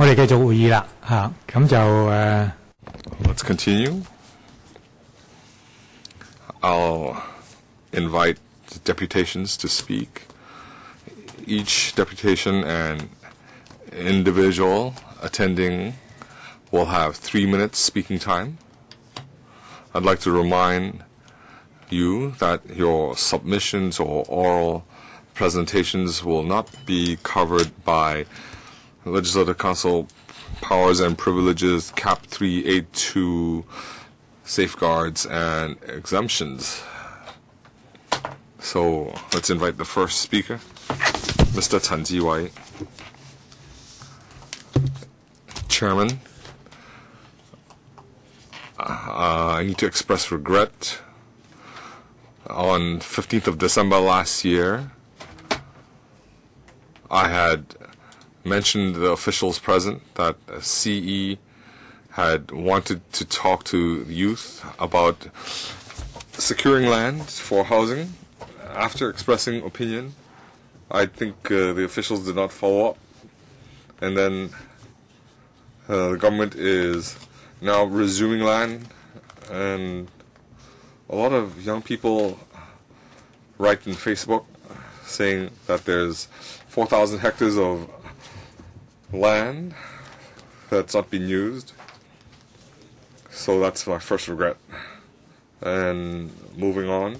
我哋继续会议啦，吓咁就诶、呃 Let's continue. I'll invite deputations to speak. Each deputation and individual attending will have three minutes speaking time. I'd like to remind you that your submissions or oral presentations will not be covered by Legislative Council powers and privileges, Cap 382 safeguards and exemptions. So let's invite the first speaker, Mr. Chan Chi-wai. Chairman, uh, I need to express regret. On 15th of December last year, I had mentioned the officials present that CE had wanted to talk to youth about securing land for housing. After expressing opinion, I think uh, the officials did not follow up. And then uh, the government is now resuming land, and a lot of young people write in Facebook saying that there's 4,000 hectares of land that's not been used. So that's my first regret. And moving on,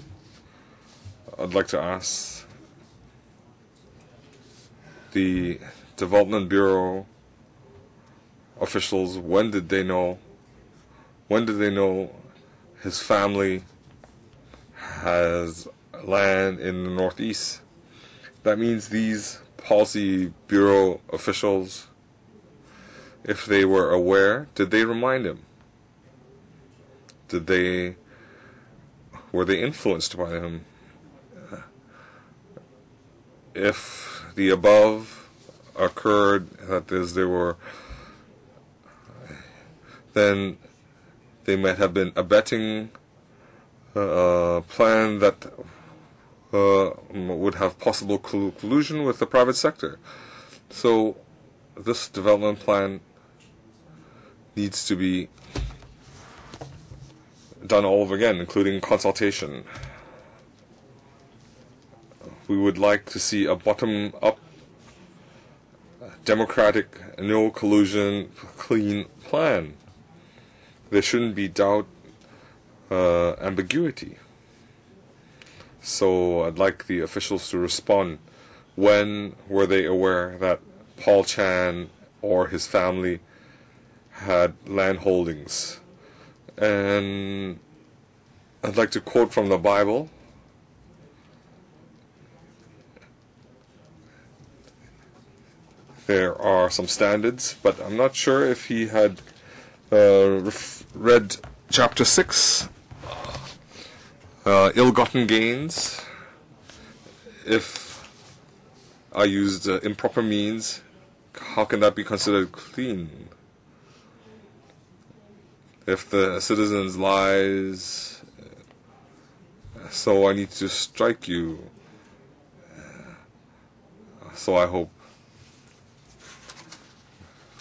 I'd like to ask the Development Bureau officials when did they know when did they know his family has land in the northeast that means these policy bureau officials if they were aware did they remind him? Did they were they influenced by him? If the above occurred that is there were then they might have been abetting a plan that uh, would have possible collusion with the private sector. So this development plan needs to be done all over again, including consultation. We would like to see a bottom-up, democratic, no collusion, clean plan. There shouldn't be doubt, uh, ambiguity. So I'd like the officials to respond. When were they aware that Paul Chan or his family had land holdings? And I'd like to quote from the Bible. There are some standards, but I'm not sure if he had uh, read chapter 6 uh, ill-gotten gains if I used uh, improper means how can that be considered clean? If the citizens lies so I need to strike you so I hope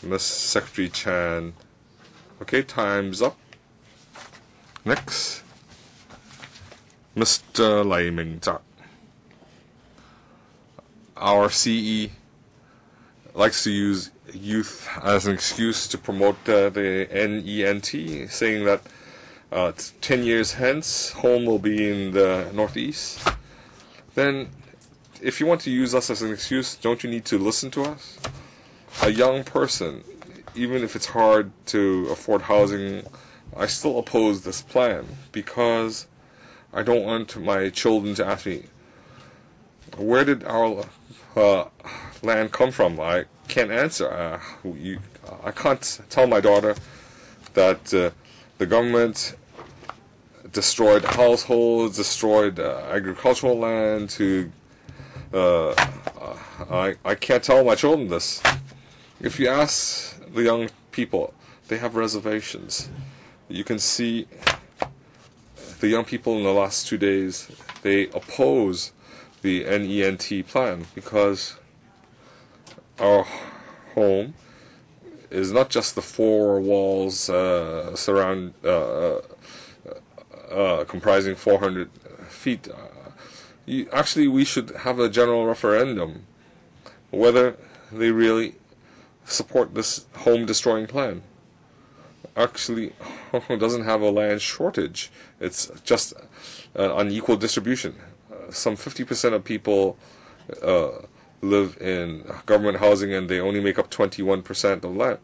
Miss Secretary Chan okay time's up. Next Mr. Lai Ming-chak. Our CE likes to use youth as an excuse to promote uh, the NENT, saying that uh, 10 years hence, home will be in the Northeast. Then, if you want to use us as an excuse, don't you need to listen to us? A young person, even if it's hard to afford housing, I still oppose this plan because I don't want my children to ask me, where did our uh, land come from? I can't answer. Uh, you, I can't tell my daughter that uh, the government destroyed households, destroyed uh, agricultural land. To uh, I, I can't tell my children this. If you ask the young people, they have reservations. You can see the young people in the last two days they oppose the NENT plan because our home is not just the four walls uh, surround uh, uh, comprising 400 feet. You, actually, we should have a general referendum whether they really support this home destroying plan. Actually, doesn't have a land shortage. It's just an unequal distribution. Uh, some 50% of people uh, live in government housing and they only make up 21% of land.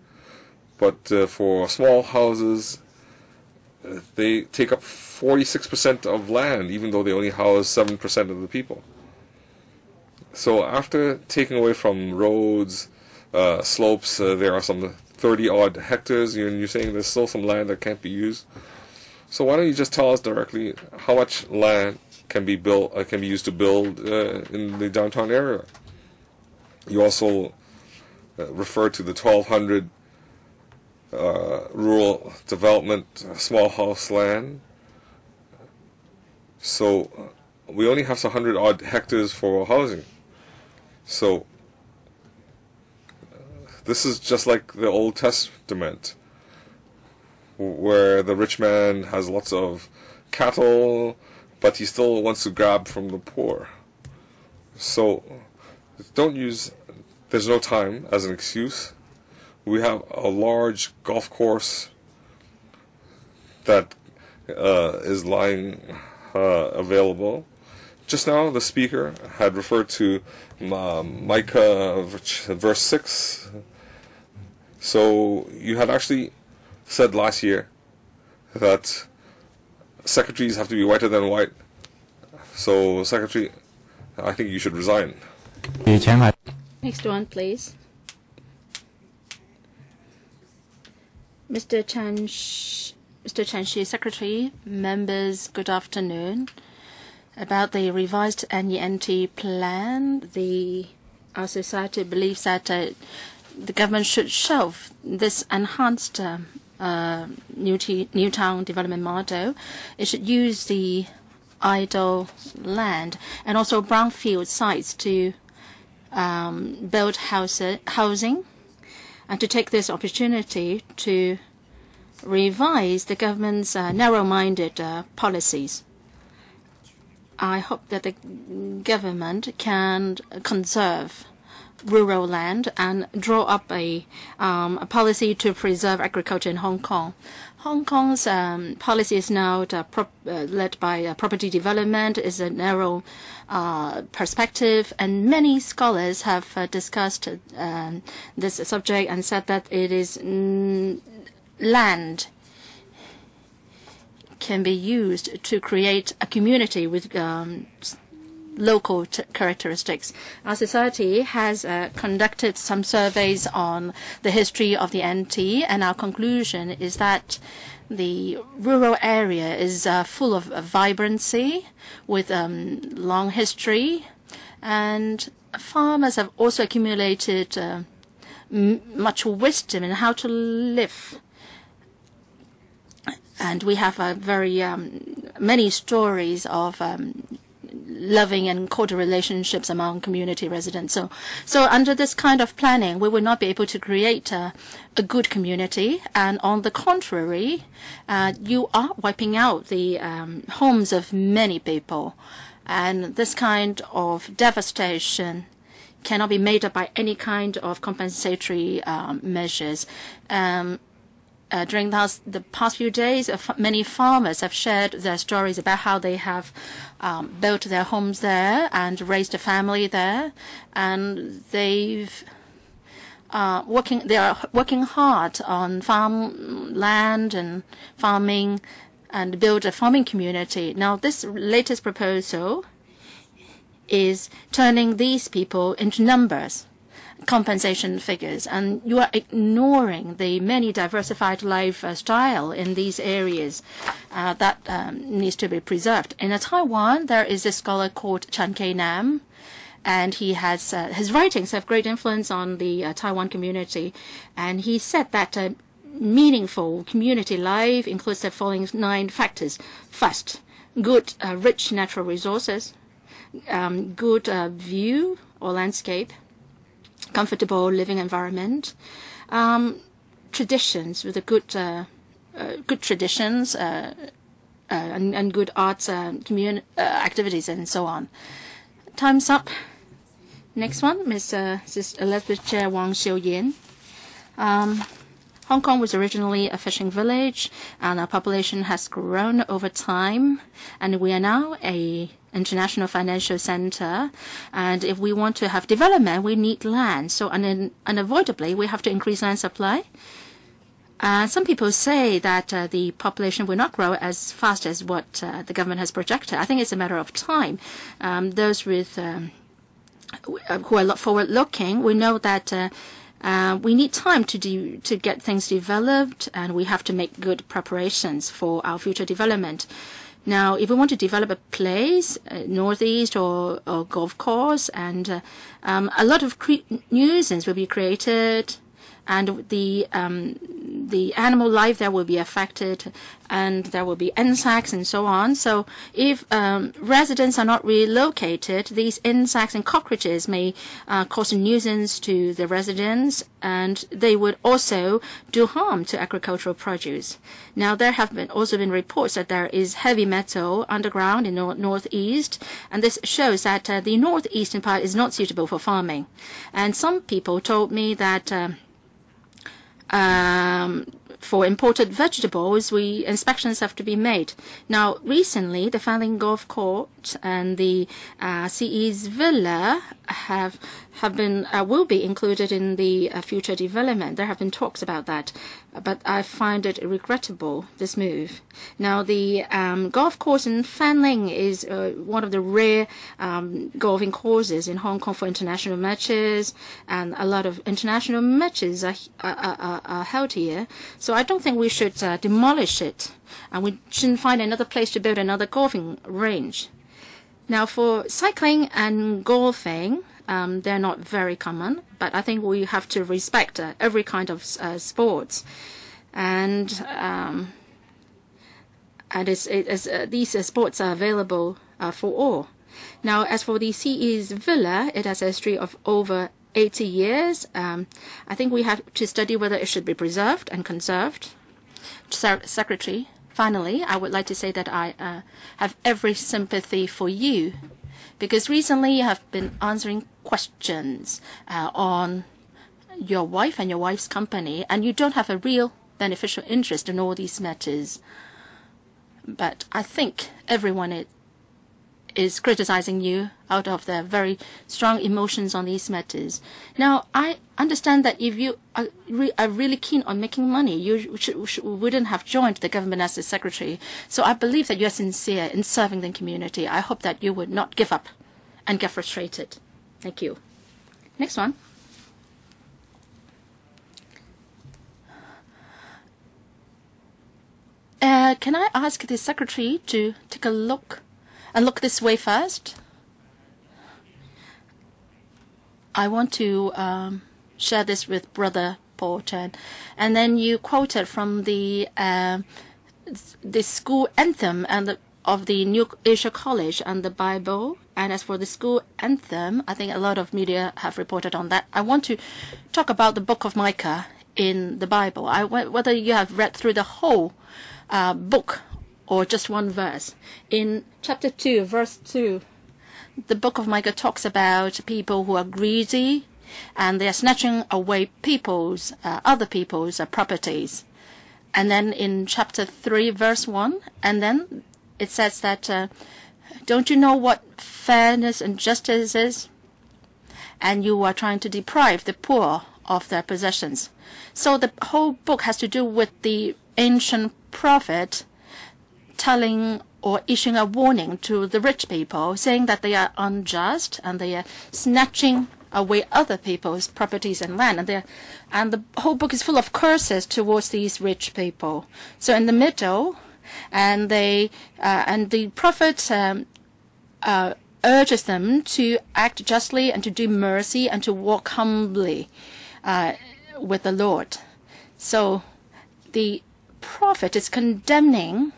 But uh, for small houses, they take up 46% of land, even though they only house 7% of the people. So after taking away from roads, uh, slopes, uh, there are some 30 odd hectares. You're, you're saying there's still some land that can't be used. So why don't you just tell us directly how much land can be built, uh, can be used to build uh, in the downtown area? You also uh, refer to the 1,200 uh, rural development small house land. So we only have hundred odd hectares for housing. So this is just like the Old Testament, where the rich man has lots of cattle, but he still wants to grab from the poor. So don't use there's no time as an excuse. We have a large golf course that uh, is lying uh, available. Just now, the speaker had referred to um, Micah verse 6 so you had actually said last year that secretaries have to be whiter than white. So, secretary, I think you should resign. Next one, please. Mr. Chen, Mr. Chen Shi, Secretary, members, good afternoon. About the revised NENT plan, the our society believes that uh, the government should shelve this enhanced uh, uh, new, new town development model. It should use the idle land and also brownfield sites to um, build house, housing and to take this opportunity to revise the government's uh, narrow-minded uh, policies. I hope that the government can conserve rural land and draw up a, um, a policy to preserve agriculture in Hong Kong. Hong Kong's um, policy is now uh, led by uh, property development, is a narrow uh, perspective, and many scholars have uh, discussed um, this subject and said that it is mm, land can be used to create a community with um, local characteristics. Our society has uh, conducted some surveys on the history of the NT, and our conclusion is that the rural area is uh, full of uh, vibrancy with um, long history, and farmers have also accumulated uh, much wisdom in how to live. And we have uh, very um, many stories of um, loving and cordial relationships among community residents. So, so under this kind of planning, we will not be able to create a, a good community. And on the contrary, uh, you are wiping out the um, homes of many people. And this kind of devastation cannot be made up by any kind of compensatory um, measures. Um, uh, during those, the past few days, uh, many farmers have shared their stories about how they have um, built their homes there and raised a family there, and they've uh, working. They are working hard on farm land and farming, and build a farming community. Now, this latest proposal is turning these people into numbers compensation figures, and you are ignoring the many diversified lifestyle in these areas uh, that um, needs to be preserved. In uh, Taiwan, there is a scholar called Chan K. Nam, and he has uh, his writings have great influence on the uh, Taiwan community, and he said that uh, meaningful community life includes the following nine factors: first, good, uh, rich natural resources, um, good view or landscape comfortable living environment, um, traditions, with the good uh, uh, good traditions uh, uh, and, and good arts uh, commun- uh, activities and so on. Time's up. Next one, Ms. Elizabeth Chair Wang Xiuyin. Um, Hong Kong was originally a fishing village, and our population has grown over time, and we are now a international financial center. And if we want to have development, we need land. So un- unavoidably, we have to increase land supply. Uh, some people say that uh, the population will not grow as fast as what uh, the government has projected. I think it's a matter of time. Um, those with um, who are forward-looking, we know that we need time to do to get things developed, and we have to make good preparations for our future development. Now, if we want to develop a place, uh, northeast or, or golf course, and uh, um, a lot of cre- nuisance will be created, and the um, the animal life there will be affected, and there will be insects and so on. So if um, residents are not relocated, these insects and cockroaches may uh, cause a nuisance to the residents, and they would also do harm to agricultural produce. Now there have been also been reports that there is heavy metal underground in the northeast, and this shows that uh, the northeastern part is not suitable for farming. And some people told me that. Uh, um, for imported vegetables, we inspections have to be made. Now, recently, the Fanling Golf Court and the uh, CE's Villa have have been uh, will be included in the uh, future development. There have been talks about that, but I find it regrettable this move. Now, the um, golf course in Fanling is uh, one of the rare um, golfing courses in Hong Kong for international matches, and a lot of international matches are are, are, are held here. So I don't think we should uh, demolish it, and we shouldn't find another place to build another golfing range. Now, for cycling and golfing, um, they're not very common, but I think we have to respect uh, every kind of uh, sports. And um, and it's, it's, uh, these uh, sports are available uh, for all. Now, as for the CE's Villa, it has a history of over 80 years. Um, I think we have to study whether it should be preserved and conserved. Secretary, finally, I would like to say that I uh, have every sympathy for you because recently you have been answering questions uh, on your wife and your wife's company, and you don't have a real beneficial interest in all these matters. But I think everyone is, is criticizing you out of their very strong emotions on these matters. Now, I understand that if you are, re are really keen on making money, you wouldn't have joined the government as a secretary. So I believe that you are sincere in serving the community. I hope that you would not give up and get frustrated. Thank you. Next one. Uh, can I ask the secretary to take a look and look this way first? I want to um, share this with Brother Chen. And then you quoted from the uh, the school anthem and the, of the New Asia College and the Bible. And as for the school anthem, I think a lot of media have reported on that. I want to talk about the book of Micah in the Bible. I, whether you have read through the whole uh, book or just one verse. In chapter 2, verse 2, the book of Micah talks about people who are greedy and they are snatching away people's, uh, other people's uh, properties. And then in chapter 3, verse 1, and then it says that, uh, don't you know what fairness and justice is? And you are trying to deprive the poor of their possessions. So the whole book has to do with the ancient prophet telling or issuing a warning to the rich people, saying that they are unjust and they are snatching away other people's properties and land, and, and the whole book is full of curses towards these rich people. So in the middle, and they uh, and the prophet um, uh, urges them to act justly and to do mercy and to walk humbly uh, with the Lord. So the prophet is condemning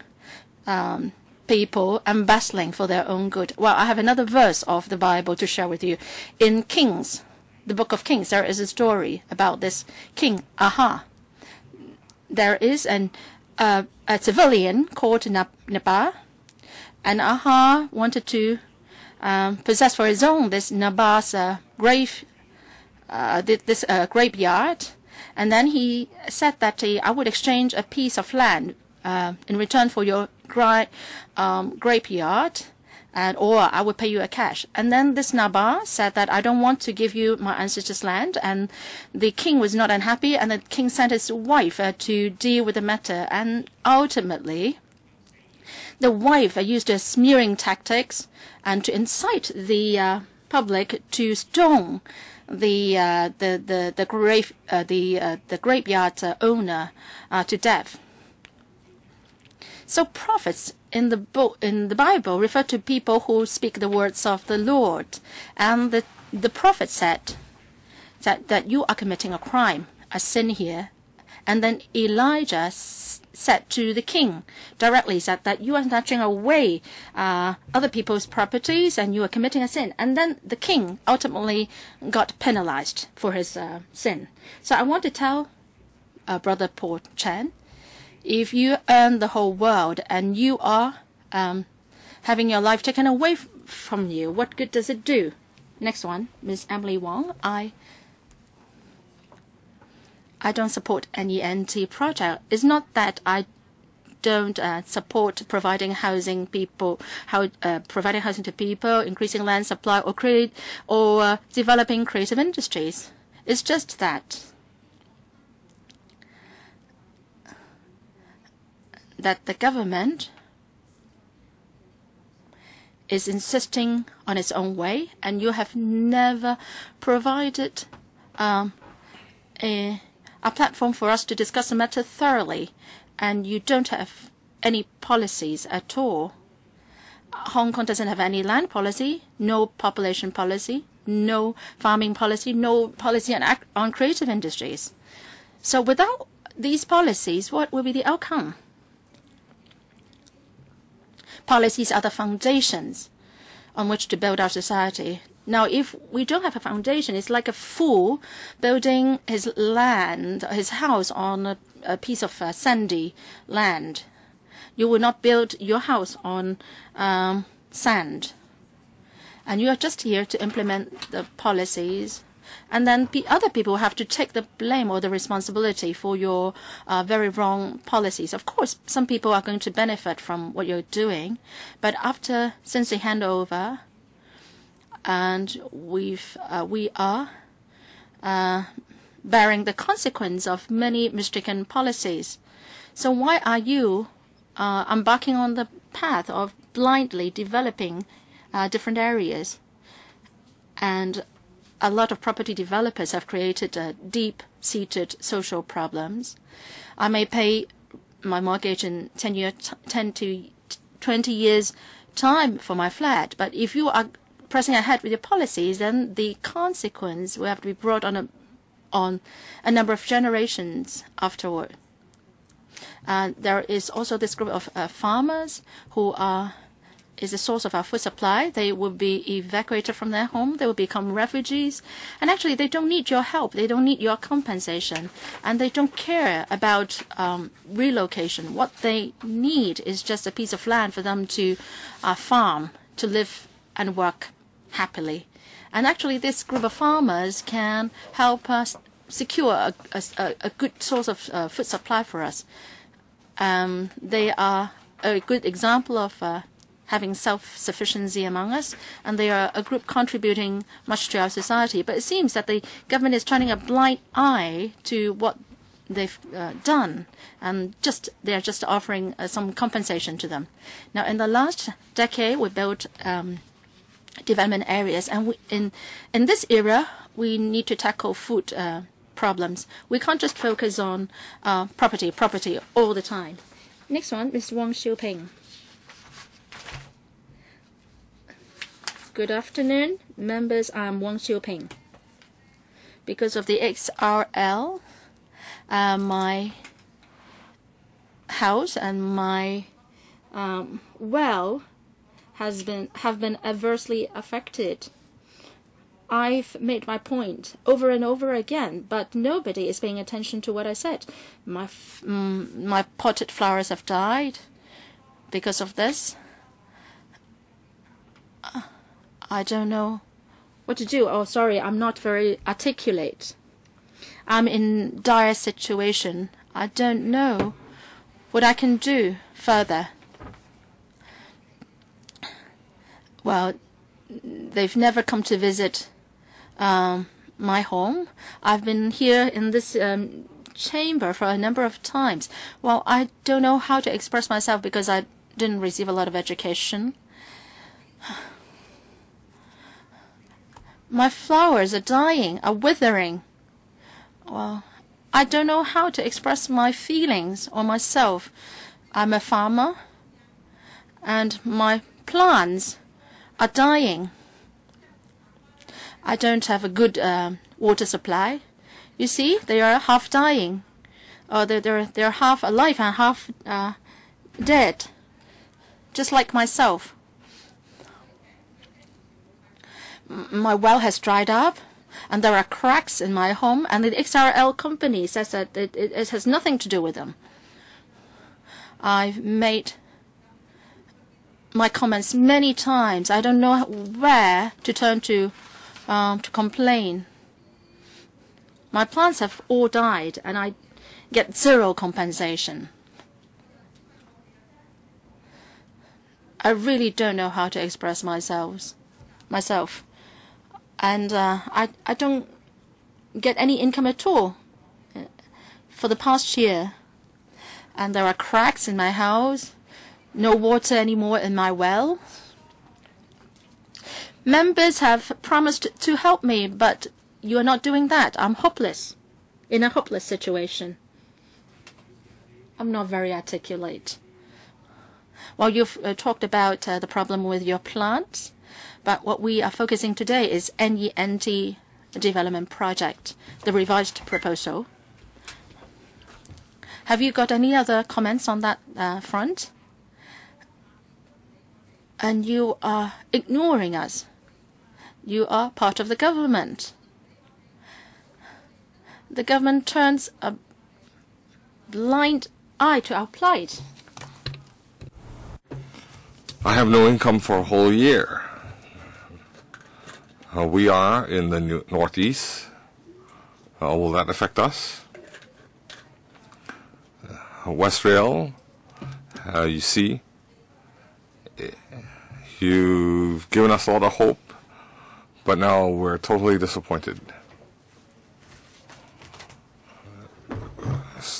um, people embezzling for their own good. Well, I have another verse of the Bible to share with you. In Kings, the book of Kings, there is a story about this king, Ahab. there is an uh, a civilian called Naba, and Ahab wanted to um, possess for his own this Naba's uh, grave, uh, this uh, graveyard, and then he said that he, I would exchange a piece of land uh, in return for your gra um, graveyard and or I will pay you a cash. And then this Naba said that I don't want to give you my ancestors' land, and the king was not unhappy, and the king sent his wife uh, to deal with the matter, and ultimately. The wife uh, used uh, smearing tactics and to incite the uh, public to stone the uh, the the the grave uh, the uh, the graveyard owner to death. So prophets in the book in the Bible refer to people who speak the words of the Lord, and the the prophet said that that you are committing a crime, a sin here, and then Elijah said to the king directly said that you are snatching away uh, other people's properties and you are committing a sin. And then the king ultimately got penalized for his uh, sin. So I want to tell uh, Brother Paul Chan if you earn the whole world and you are um, having your life taken away from you, what good does it do? Next one, Miss Emily Wong. I I don't support any NT project. It's not that I don't uh, support providing housing people, how uh, providing housing to people, increasing land supply, or create or uh, developing creative industries. It's just that that the government is insisting on its own way, and you have never provided um, a, a platform for us to discuss the matter thoroughly, and you don't have any policies at all. Hong Kong doesn't have any land policy, no population policy, no farming policy, no policy on, on creative industries. So without these policies, what will be the outcome? Policies are the foundations on which to build our society. Now, if we don't have a foundation, it's like a fool building his land, his house on a, a piece of uh, sandy land. You will not build your house on um, sand. And you are just here to implement the policies and then other people have to take the blame or the responsibility for your uh, very wrong policies. Of course, some people are going to benefit from what you're doing, but after since the handover, and we've uh, we are uh, bearing the consequence of many mistaken policies. So why are you uh, embarking on the path of blindly developing uh, different areas? And a lot of property developers have created uh, deep-seated social problems. I may pay my mortgage in 10, year, 10 to 20 years time for my flat, but if you are pressing ahead with your policies, then the consequence will have to be brought on a, on a number of generations afterward. Uh, there is also this group of uh, farmers who are is the source of our food supply. They will be evacuated from their home. They will become refugees. And actually, they don't need your help. They don't need your compensation. And they don't care about um, relocation. What they need is just a piece of land for them to uh, farm, to live and work happily. And actually, this group of farmers can help us secure a, a, a good source of uh, food supply for us. Um, they are a good example of uh, having self-sufficiency among us, and they are a group contributing much to our society. But it seems that the government is turning a blind eye to what they've uh, done, and just they're just offering uh, some compensation to them. Now, in the last decade, we built um, development areas, and we, in in this era, we need to tackle food uh, problems. We can't just focus on uh, property, property all the time. Next one, Mr. Wang Xiuping. Good afternoon, members. I'm Wang Xiuping. Because of the XRL, uh, my house and my um, well has been have been adversely affected. I've made my point over and over again, but nobody is paying attention to what I said. My mm, my potted flowers have died because of this. Uh, I don't know what to do. Oh, sorry, I'm not very articulate. I'm in dire situation. I don't know what I can do further. Well, they've never come to visit um, my home. I've been here in this um, chamber for a number of times. Well, I don't know how to express myself because I didn't receive a lot of education. My flowers are dying, are withering. Well, I don't know how to express my feelings or myself. I'm a farmer, and my plants are dying. I don't have a good uh, water supply. You see, they are half dying, or they're they're, they're half alive and half uh, dead, just like myself. My well has dried up and there are cracks in my home, and the XRL company says that it, it, it, has nothing to do with them. I've made my comments many times. I don't know where to turn to um, to complain. My plants have all died, and I get zero compensation. I really don't know how to express myself. Myself and uh, I I don't get any income at all uh, for the past year. And there are cracks in my house, no water anymore in my well. Members have promised to help me, but you are not doing that. I'm hopeless, in a hopeless situation. I'm not very articulate. Well, you've uh, talked about uh, the problem with your plants. But what we are focusing today is NENT development project, the revised proposal. Have you got any other comments on that uh, front? And you are ignoring us. You are part of the government. The government turns a blind eye to our plight. I have no income for a whole year. Uh, we are in the northeast. Uh, will that affect us? Uh, West Rail, uh, you see, you've given us a lot of hope, but now we're totally disappointed.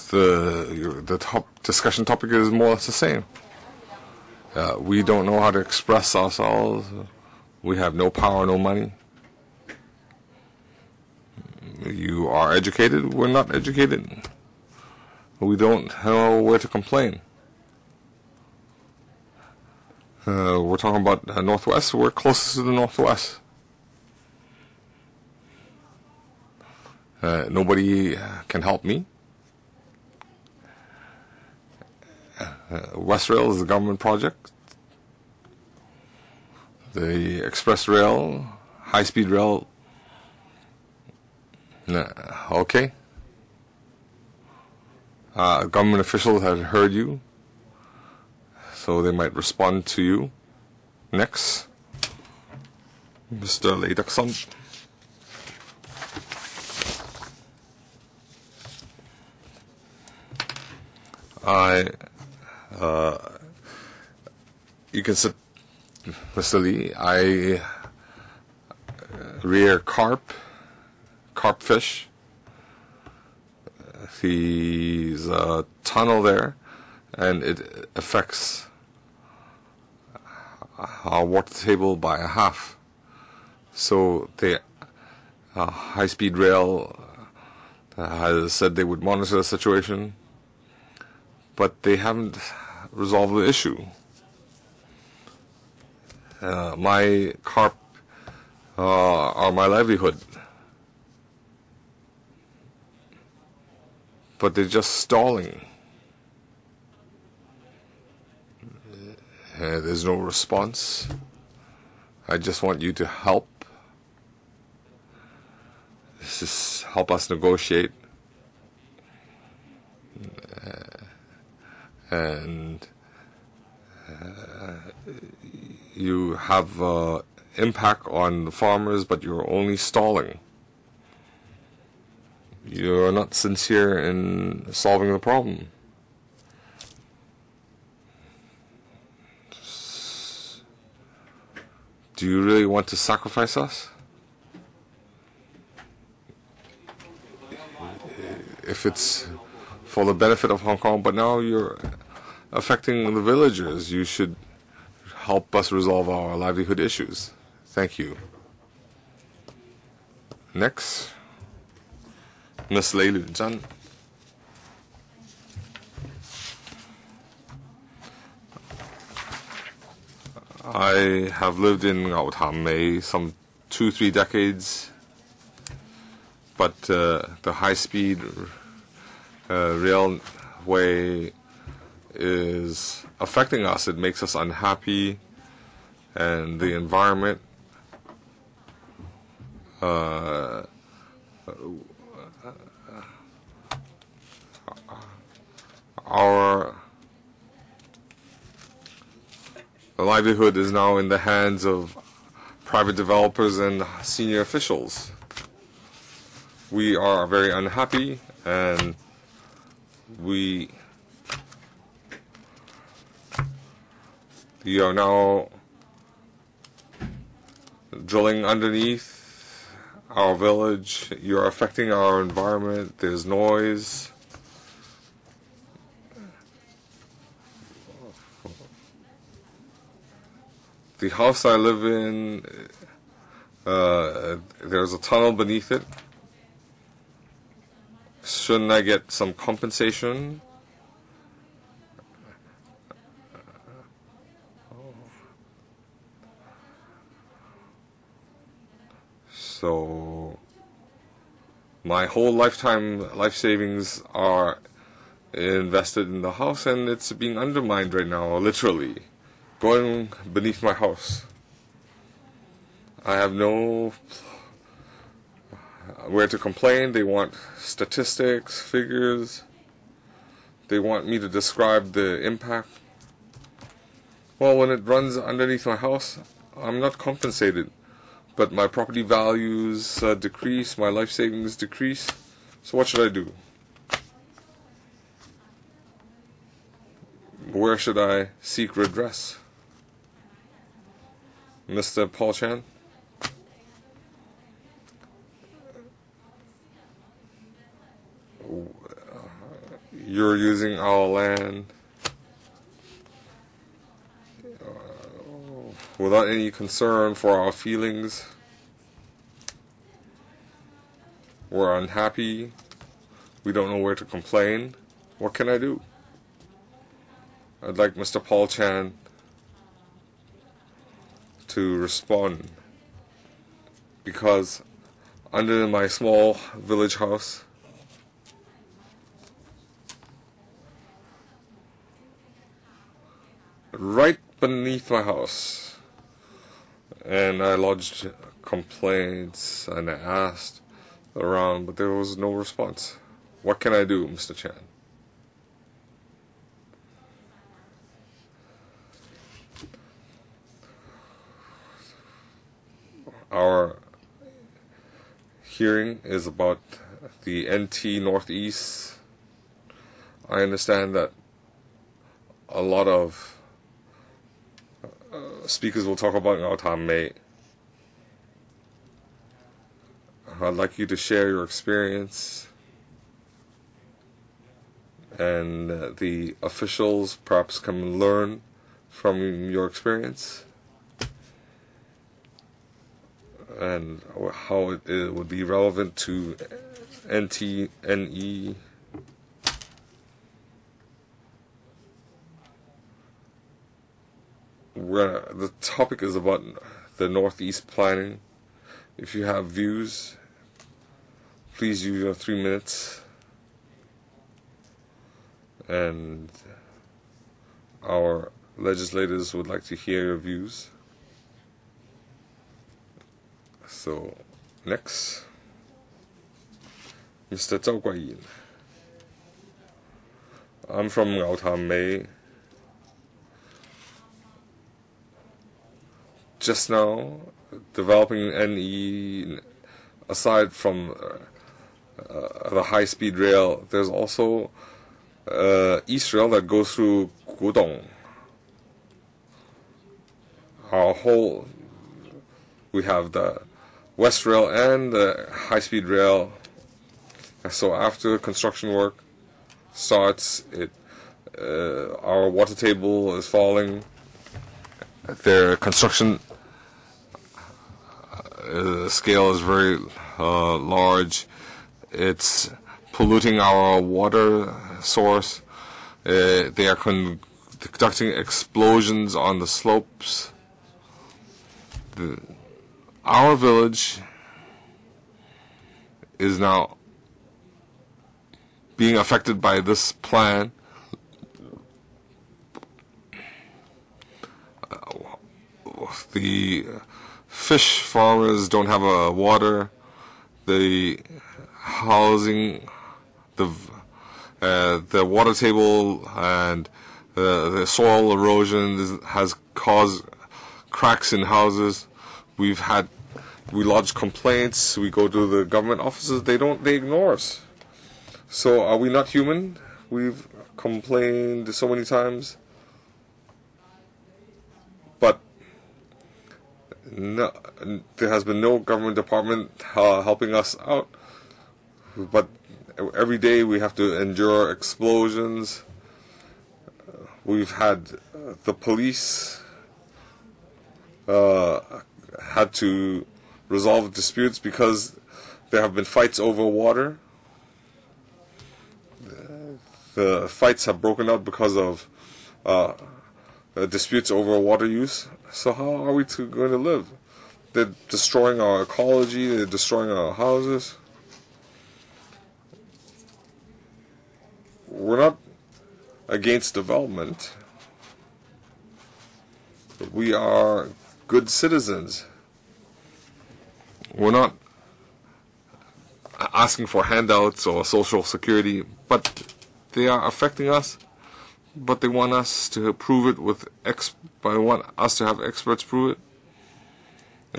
the the top discussion topic is more or less the same. Uh, we don't know how to express ourselves. We have no power, no money. You are educated, we're not educated. We don't know where to complain. Uh, we're talking about uh, Northwest, we're closest to the Northwest. Uh, nobody can help me. Uh, West Rail is a government project. The Express Rail, High Speed Rail okay. Uh, government officials had heard you, so they might respond to you. Next, Mr. Lee Duck-sun. I, uh, you can sit, Mr. Lee. I rear carp carp fish. He's a tunnel there, and it affects our water table by a half. So the uh, high-speed rail uh, has said they would monitor the situation, but they haven't resolved the issue. Uh, my carp uh, are my livelihood. But they're just stalling. Uh, there's no response. I just want you to help. help us negotiate. Uh, and uh, you have uh, impact on the farmers, but you're only stalling. You're not sincere in solving the problem. Do you really want to sacrifice us? If it's for the benefit of Hong Kong, but now you're affecting the villagers, you should help us resolve our livelihood issues. Thank you. Next, I have lived in Ngau Tam Mei some two, three decades, but uh, the high-speed uh, railway is affecting us. It makes us unhappy, and the environment. Uh, our livelihood is now in the hands of private developers and senior officials. We are very unhappy and we we are now drilling underneath our village. You're affecting our environment. There's noise. The house I live in, uh, there's a tunnel beneath it. Shouldn't I get some compensation? So my whole lifetime life savings are invested in the house and it's being undermined right now, literally. Going beneath my house. I have no where to complain. They want statistics, figures. They want me to describe the impact. Well, when it runs underneath my house, I'm not compensated. But my property values uh, decrease, my life savings decrease. So what should I do? Where should I seek redress? Mr. Paul Chan? You're using our land without any concern for our feelings. We're unhappy. We don't know where to complain. What can I do? I'd like Mr. Paul Chan to respond because under my small village house right beneath my house and I lodged complaints and I asked around but there was no response what can I do Mr. Chan our hearing is about the NT Northeast. I understand that a lot of speakers will talk about Ngau Tam Mei. I'd like you to share your experience and the officials perhaps can learn from your experience. and how it, it, would be relevant to NTNE. Where the topic is about the Northeast planning. If you have views, please use your three minutes. And our legislators would like to hear your views. So, next. Mr. Zhou Guiyin. I'm from Ngao Mei. Just now, developing NE, aside from uh, the high-speed rail, there's also uh, East Rail that goes through Kwu Tung. Our whole, we have the West Rail and the high-speed rail. So after construction work starts, it uh, our water table is falling. Their construction uh, scale is very uh, large. It's polluting our water source. Uh, they are con- conducting explosions on the slopes. The, our village is now being affected by this plan. the fish farmers don't have a water. The housing, the uh, the water table and the, the soil erosion has caused cracks in houses. We've had we lodge complaints. We go to the government offices. They don't. They ignore us. So are we not human? We've complained so many times. But no, there has been no government department uh, helping us out. But every day we have to endure explosions. We've had uh, the police uh, had to resolve disputes because there have been fights over water. The fights have broken out because of uh, disputes over water use. So how are we to, going to live? They're destroying our ecology. They're destroying our houses. We're not against development. But we are good citizens. We're not asking for handouts or social security, but they are affecting us. But they want us to prove it with ex. They want us to have experts prove it,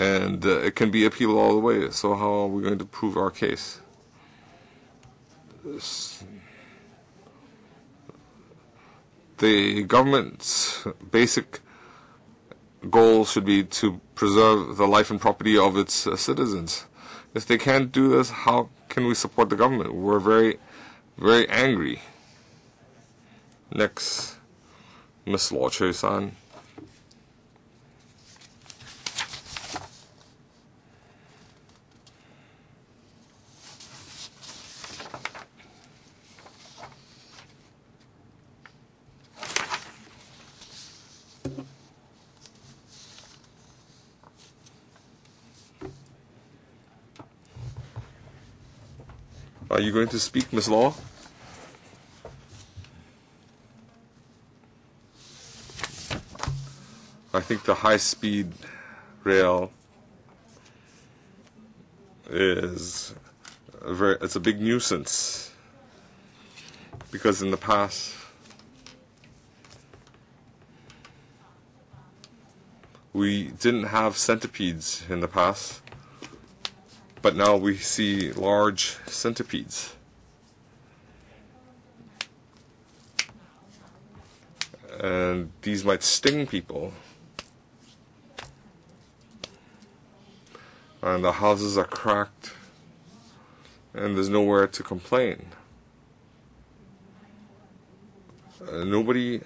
and uh, it can be appealed all the way. So how are we going to prove our case? The government's basic goal should be to preserve the life and property of its uh, citizens. If they can't do this, how can we support the government? We're very, very angry. Next, Miss Law Choi San. Are you going to speak, Miss Law? I think the high speed rail is a very it's a big nuisance. Because in the past we didn't have centipedes in the past but now we see large centipedes. And these might sting people and the houses are cracked and there's nowhere to complain. Uh, nobody,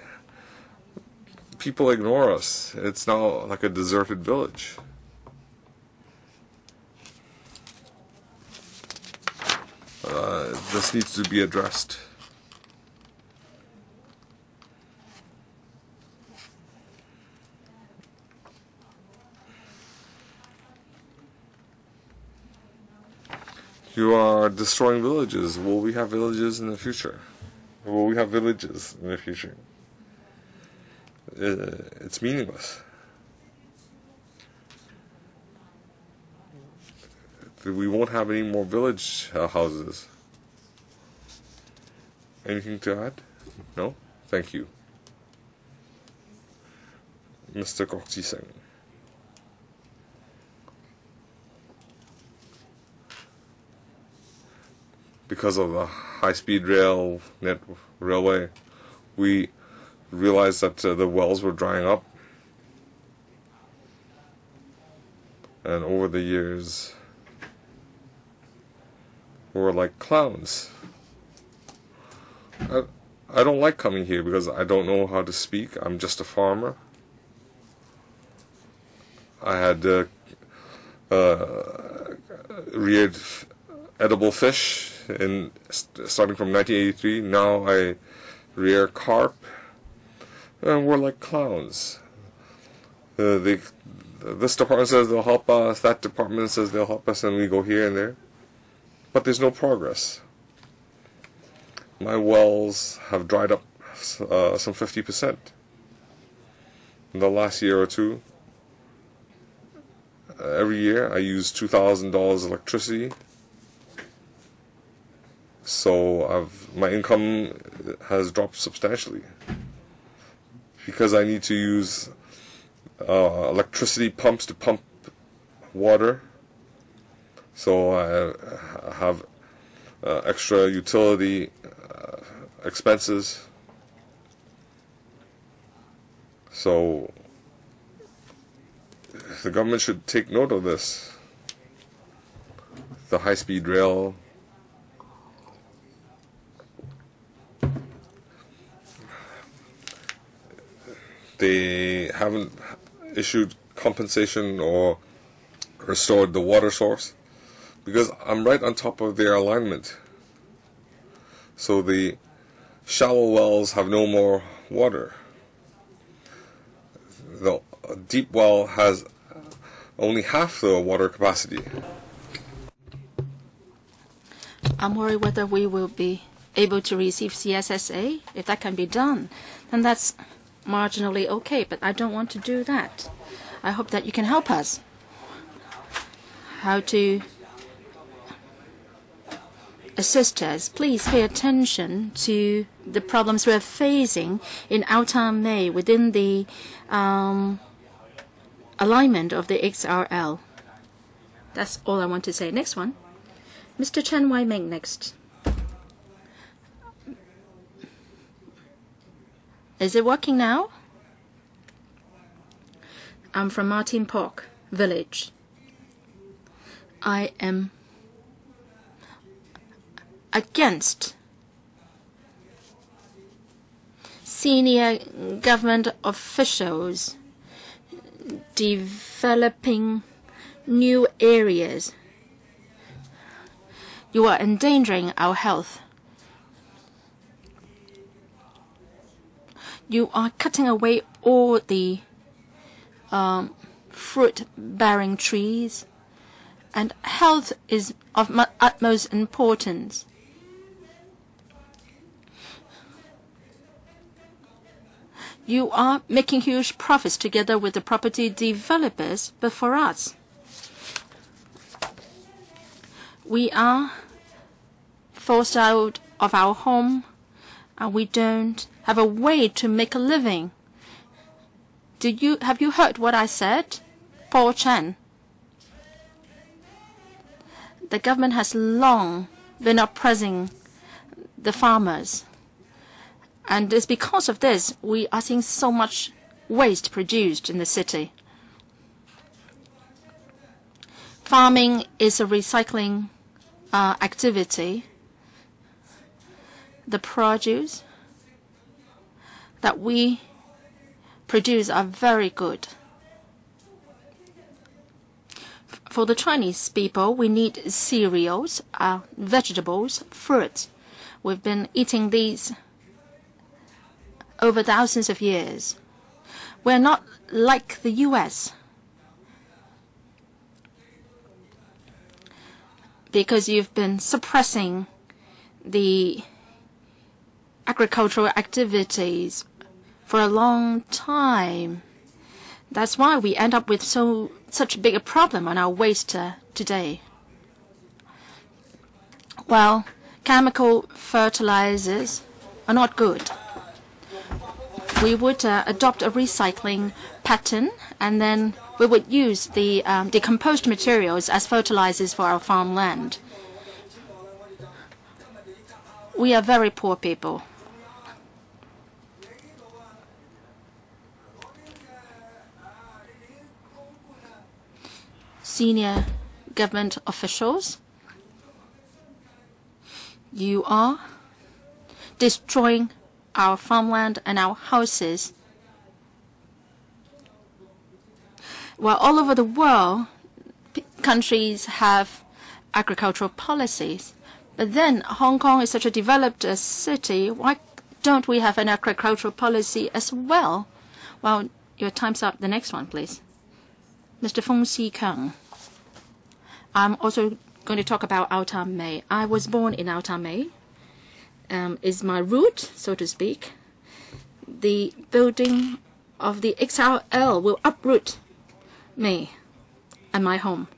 people ignore us. It's now like a deserted village. Uh, this needs to be addressed. You are destroying villages. Will we have villages in the future? Will we have villages in the future? Uh, it's meaningless. We won't have any more village houses. Anything to add? No? Thank you. Mr. Kok Ji Because of the high-speed rail net railway, we realized that uh, the wells were drying up, and over the years, we were like clowns. I, I don't like coming here because I don't know how to speak. I'm just a farmer. I had uh, uh, reared edible fish in st- starting from 1983. Now I rear carp, and we're like clowns. Uh, this department says they'll help us. That department says they'll help us, and we go here and there, but there's no progress. My wells have dried up uh, some 50% in the last year or two. Uh, every year I use $2,000 electricity. So I've, my income has dropped substantially because I need to use uh, electricity pumps to pump water. So I have uh, extra utility uh, expenses. So the government should take note of this. The high speed rail. They haven't issued compensation or restored the water source because I'm right on top of their alignment. So the shallow wells have no more water. The deep well has only half the water capacity. I'm worried whether we will be able to receive CSSA. If that can be done, then that's marginally okay, but I don't want to do that. I hope that you can help us. How to assist us. Please pay attention to the problems we're facing in Ngau Tam Mei within the um, alignment of the XRL. That's all I want to say. Next one. Mr. Chen Wai Ming next. Is it working now? I'm from Martin Park Village. I am against senior government officials developing new areas. You are endangering our health. You are cutting away all the um, fruit bearing trees, and health is of utmost importance. You are making huge profits together with the property developers, but for us, we are forced out of our home and we don't have a way to make a living. Do you have you heard what I said? Paul Chan. The government has long been oppressing the farmers. And it's because of this we are seeing so much waste produced in the city. Farming is a recycling uh, activity. The produce that we produce are very good. For the Chinese people, we need cereals, uh, vegetables, fruits. We've been eating these over thousands of years. We're not like the US. Because you've been suppressing the agricultural activities for a long time. That's why we end up with so such a big a problem on our waste uh, today. Well, chemical fertilizers are not good. We would uh, adopt a recycling pattern, and then we would use the um, decomposed materials as fertilizers for our farmland. We are very poor people. Senior government officials, you are destroying our farmland and our houses. Well, all over the world, countries have agricultural policies. But then Hong Kong is such a developed uh, city. Why don't we have an agricultural policy as well? Well, your time's up. The next one, please. Mr. Feng Si Kang. I'm also going to talk about Ngau Tam Mei. I was born in Ngau Tam Mei. Um, is my root, so to speak. The building of the XRL will uproot me and my home.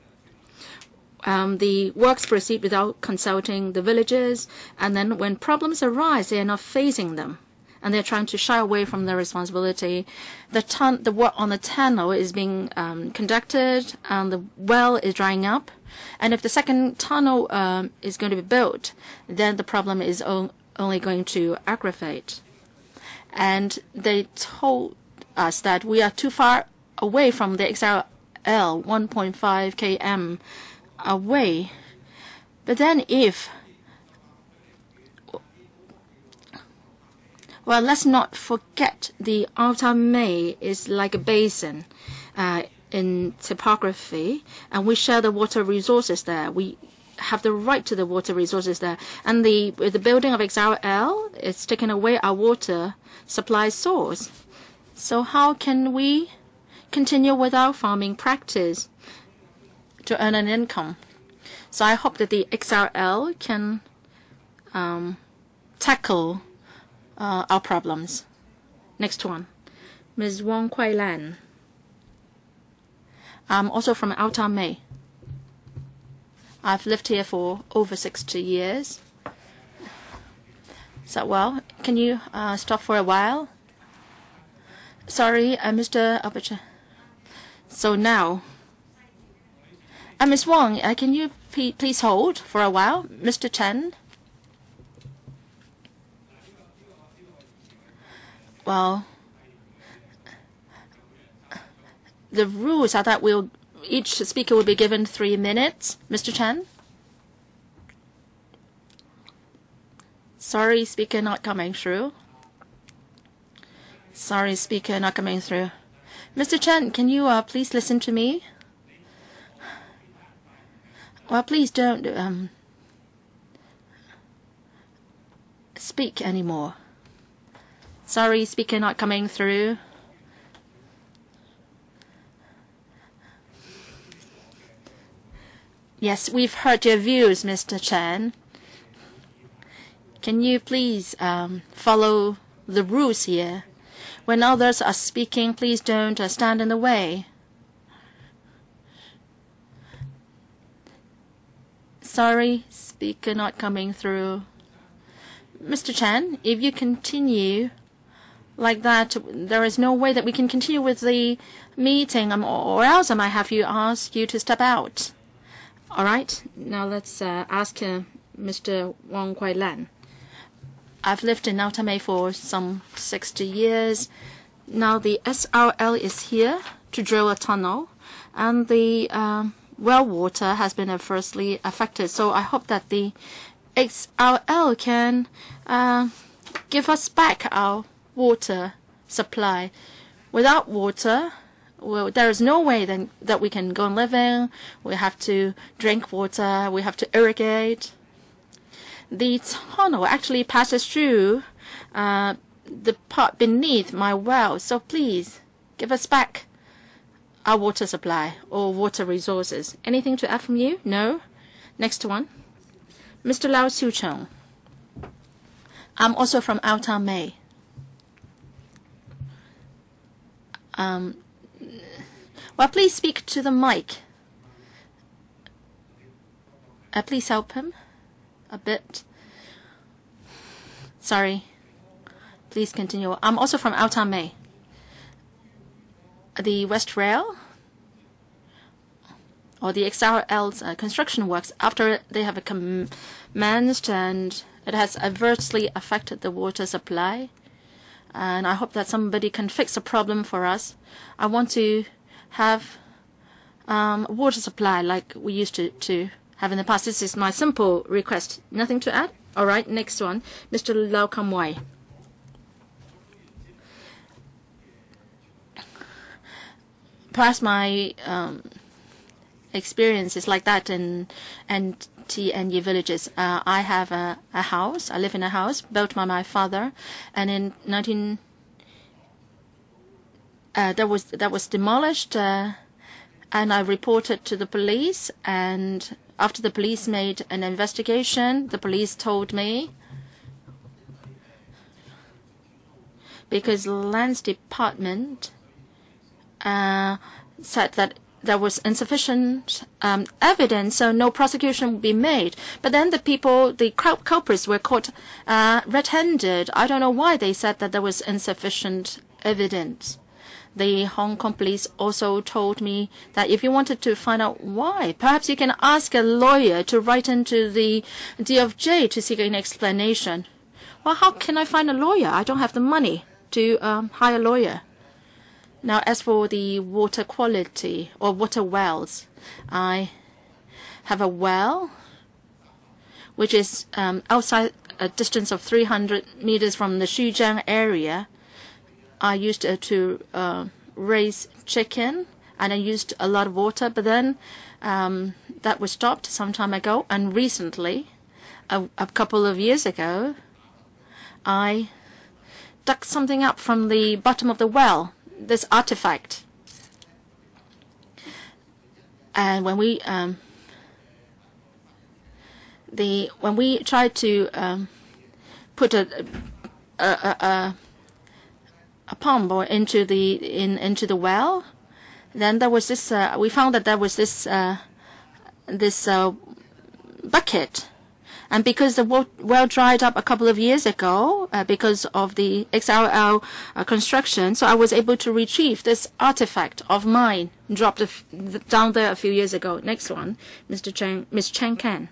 Um, the works proceed without consulting the villagers, and then when problems arise, they are not facing them, and they're trying to shy away from their responsibility. The, ton- the work on the tunnel is being um, conducted, and the well is drying up. And if the second tunnel um, is going to be built, then the problem is only going to aggravate. And they told us that we are too far away from the XRL 1.5 km away. But then if well, let's not forget the Ngau Tam Mei is like a basin uh, in topography, and we share the water resources there. We have the right to the water resources there, and the the building of XRL, is taking away our water supply source. So how can we continue with our farming practice? to earn an income. So I hope that the XRL can um, tackle uh, our problems. Next one, Ms. Wong Kwai Lan. I'm also from Ngau Tam Mei. I've lived here for over 60 years. So, well, can you uh, stop for a while? Sorry, uh, Mr. Aperture. So now, uh, Ms. Wong, uh, can you please hold for a while? Mr. Chen? Well, the rules are that we'll, each speaker will be given three minutes. Mr. Chen? Sorry, speaker not coming through. Sorry, speaker not coming through. Mr. Chen, can you uh, please listen to me? Well, please don't um, speak anymore. Sorry, speaker not coming through. Yes, we've heard your views, Mr. Chen. Can you please um, follow the rules here? When others are speaking, please don't uh, stand in the way. Sorry, speaker not coming through. Mr. Chen, if you continue like that, there is no way that we can continue with the meeting, um, or else I might have you ask you to step out. All right, now let's uh, ask uh, Mr. Wang Kwai Lan. I've lived in Ngau Tam Mei for some 60 years. Now the XRL is here to drill a tunnel, and the um, well water has been adversely affected. So I hope that the XRL can uh, give us back our water supply. Without water, well, there is no way then that we can go on living. We have to drink water. We have to irrigate. The tunnel actually passes through uh, the part beneath my well. So please give us back our water supply or water resources. Anything to add from you? No? Next one. Mr. Lau Siu I'm also from Ngau Tam Mei. Um, well, please speak to the mic. Uh, please help him a bit. Sorry. please continue. I'm also from May. The West Rail or the XRL's uh, construction works after they have commenced and it has adversely affected the water supply. And I hope that somebody can fix the problem for us. I want to have um, water supply like we used to, to have in the past. This is my simple request. Nothing to add? All right, next one. Mr. Lau Kam Wai. My um, experiences like that in and TNE villages. Uh, I have a, a house. I live in a house built by my father, and in 19 uh, that was that was demolished, uh, and I reported to the police. And after the police made an investigation, the police told me because lands department uh, said that there was insufficient um, evidence, so no prosecution would be made. But then the people, the culprits were caught uh, red-handed. I don't know why they said that there was insufficient evidence. The Hong Kong police also told me that if you wanted to find out why, perhaps you can ask a lawyer to write into the DOJ to seek an explanation. Well, how can I find a lawyer? I don't have the money to um, hire a lawyer. Now, as for the water quality or water wells, I have a well which is um, outside a distance of 300 meters from the Xujiang area. I used uh, to uh, raise chicken and I used a lot of water, but then um, that was stopped some time ago. And recently, a, a couple of years ago, I dug something up from the bottom of the well this artifact. And when we um, the when we try to um, put a, a a pump or into the in into the well, then there was this. Uh, we found that there was this uh, this uh, bucket and because the well dried up a couple of years ago uh, because of the XRL uh, construction, so I was able to retrieve this artifact of mine dropped down there a few years ago. Next one, Mr. Cheng, Ms. Chen Kan.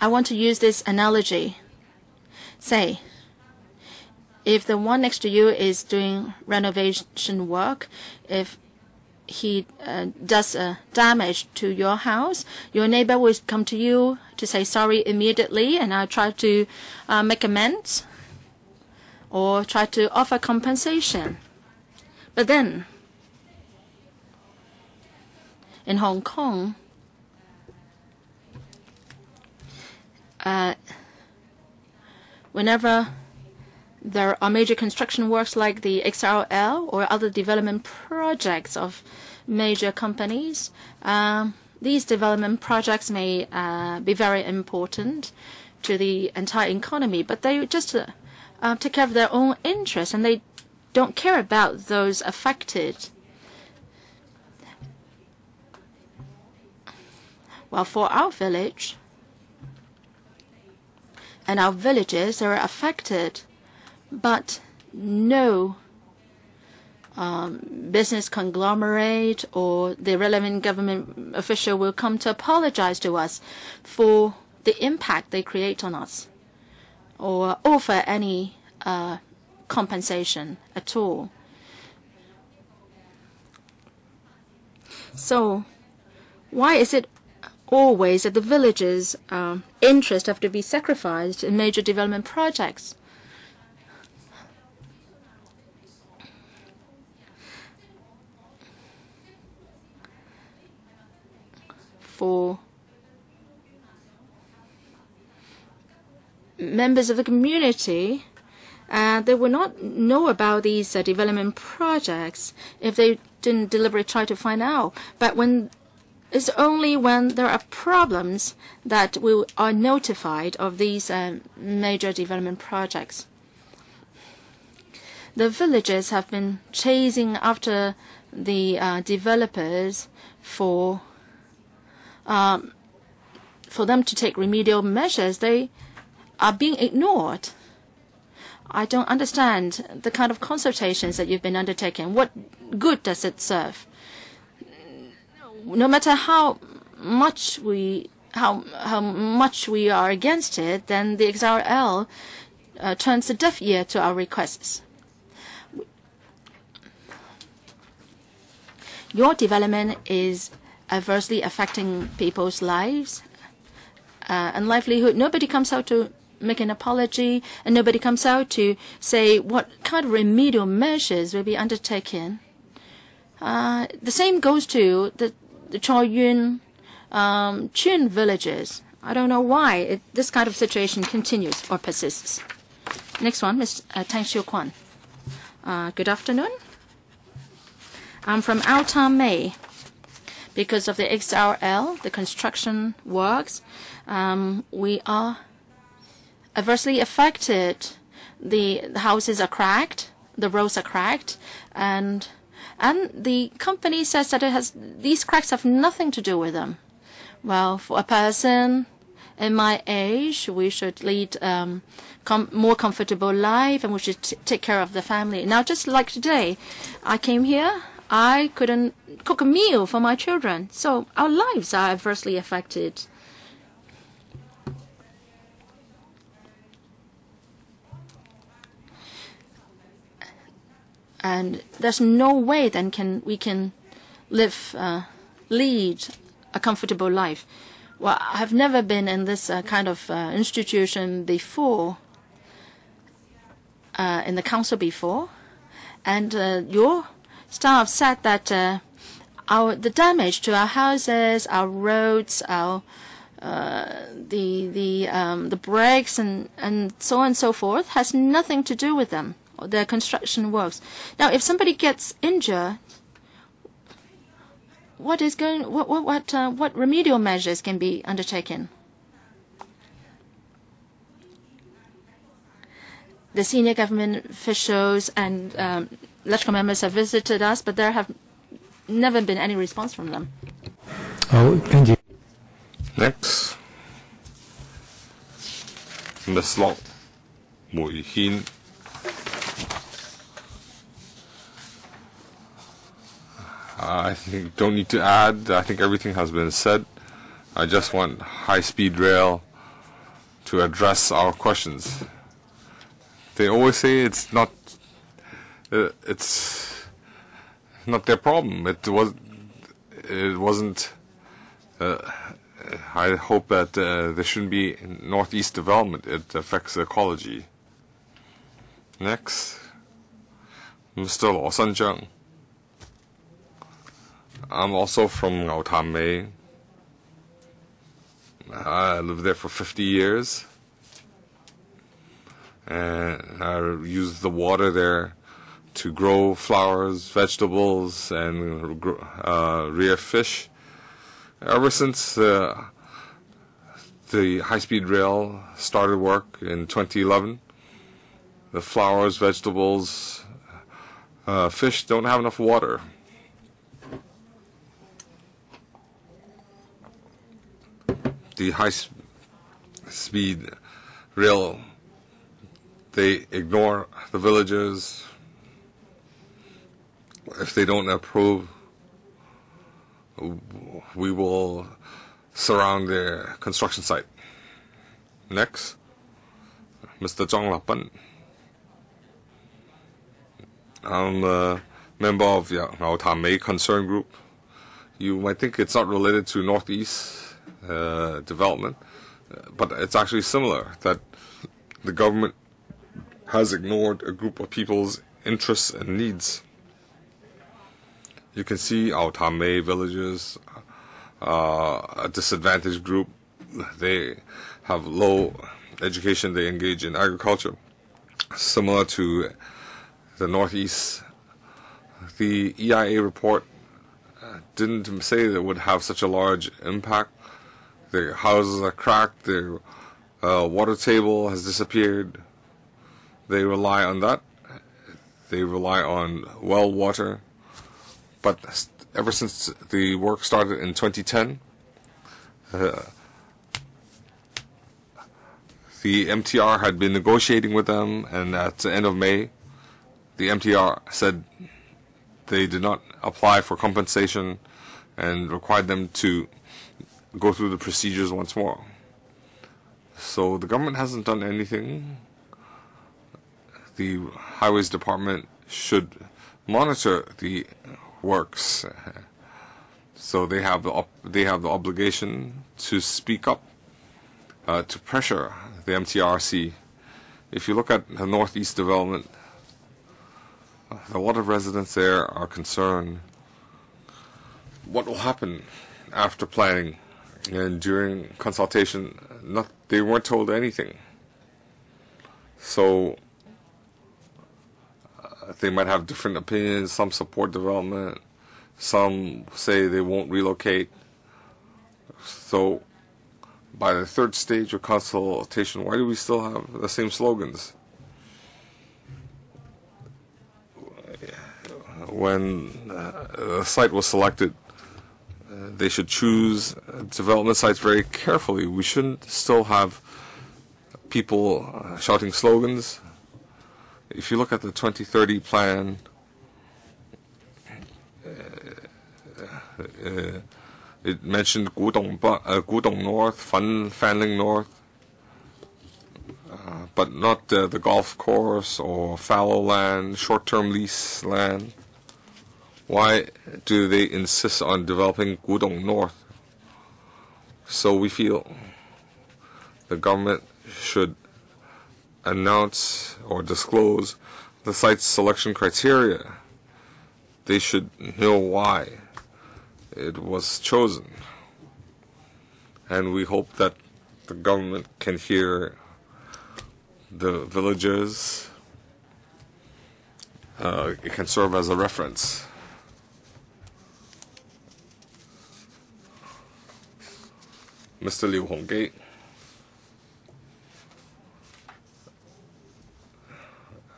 I want to use this analogy. Say, if the one next to you is doing renovation work, if he uh, does uh, damage to your house, your neighbor will come to you to say sorry immediately, and I'll try to uh, make amends or try to offer compensation. But then, in Hong Kong, uh, whenever there are major construction works like the XRL or other development projects of major companies. Um, these development projects may uh, be very important to the entire economy, but they just uh, uh, take care of their own interests and they don't care about those affected. Well, for our village and our villages, are affected but no um, business conglomerate or the relevant government official will come to apologize to us for the impact they create on us or offer any uh, compensation at all. So why is it always that the villagers' um, interests have to be sacrificed in major development projects? for members of the community, uh, they would not know about these uh, development projects if they didn't deliberately try to find out. But when it's only when there are problems that we are notified of these uh, major development projects. The villagers have been chasing after the uh, developers for um, for them to take remedial measures, they are being ignored. I don't understand the kind of consultations that you've been undertaking. What good does it serve? No matter how much we how how much we are against it, then the XRL uh, turns a deaf ear to our requests. Your development is adversely affecting people's lives uh, and livelihood. Nobody comes out to make an apology, and nobody comes out to say what kind of remedial measures will be undertaken. Uh, the same goes to the, the Choi Yun um, Chun villages. I don't know why it, this kind of situation continues or persists. Next one, Ms. Uh, Tang Xiu Kwan. Uh, good afternoon. I'm from Ngau Tam Mei. Because of the XRL, the construction works, um, we are adversely affected. The, the houses are cracked, the roads are cracked, and and the company says that it has these cracks have nothing to do with them. Well, for a person in my age, we should lead um, com more comfortable life, and we should take care of the family. Now, just like today, I came here. I couldn't cook a meal for my children, so our lives are adversely affected. And there's no way then can we can live uh, lead a comfortable life. Well, I've never been in this uh, kind of uh, institution before, uh, in the council before, and uh, your staff said that uh, our the damage to our houses, our roads, our the the um, the bricks and and so on and so forth has nothing to do with them the construction works. Now, if somebody gets injured, what is going what what what uh, what remedial measures can be undertaken? The senior government officials and um, electrical members have visited us, but there have never been any response from them. Oh, thank you. Next, Ms. Lok Mui Hin. I think don't need to add. I think everything has been said. I just want high-speed rail to address our questions. They always say it's not. Uh, it's not their problem. It was. It wasn't. Uh, I hope that uh, there shouldn't be northeast development. It affects ecology. Next, Mr. Luo Sanjiang. I'm also from Ngao I lived there for 50 years. And I used the water there to grow flowers, vegetables, and uh, rear fish. Ever since uh, the high-speed rail started work in 2011, the flowers, vegetables, uh, fish don't have enough water. The high speed rail, they ignore the villagers. If they don't approve, we will surround their construction site. Next, Mr. Zhang Lapan. I'm a member of the Mei Concern Group. You might think it's not related to Northeast uh, development, but it's actually similar that the government has ignored a group of people's interests and needs. You can see our Tamei villages, uh, a disadvantaged group. They have low education. They engage in agriculture, similar to the Northeast. The EIA report uh, didn't say that it would have such a large impact their houses are cracked. Their uh, water table has disappeared. They rely on that. They rely on well water. But ever since the work started in 2010, uh, the MTR had been negotiating with them, and at the end of May, the MTR said they did not apply for compensation and required them to go through the procedures once more. So the government hasn't done anything. The Highways Department should monitor the works. So they have the they have the obligation to speak up, uh, to pressure the MTRC. If you look at the Northeast development, a lot of residents there are concerned what will happen after planning and during consultation not they weren't told anything. So uh, they might have different opinions some support development some say they won't relocate. So by the third stage of consultation why do we still have the same slogans? When uh, a site was selected, they should choose development sites very carefully. We shouldn't still have people uh, shouting slogans. If you look at the 2030 plan, uh, uh, it mentioned Kwu Tung, uh, Kwu Tung North, Fan, Fanling North, uh, but not uh, the golf course or fallow land, short-term lease land. Why do they insist on developing Kwu Tung North? So we feel the government should announce or disclose the site's selection criteria. They should know why it was chosen. And we hope that the government can hear the villagers. Uh, it can serve as a reference. Mr. Liu Hongate.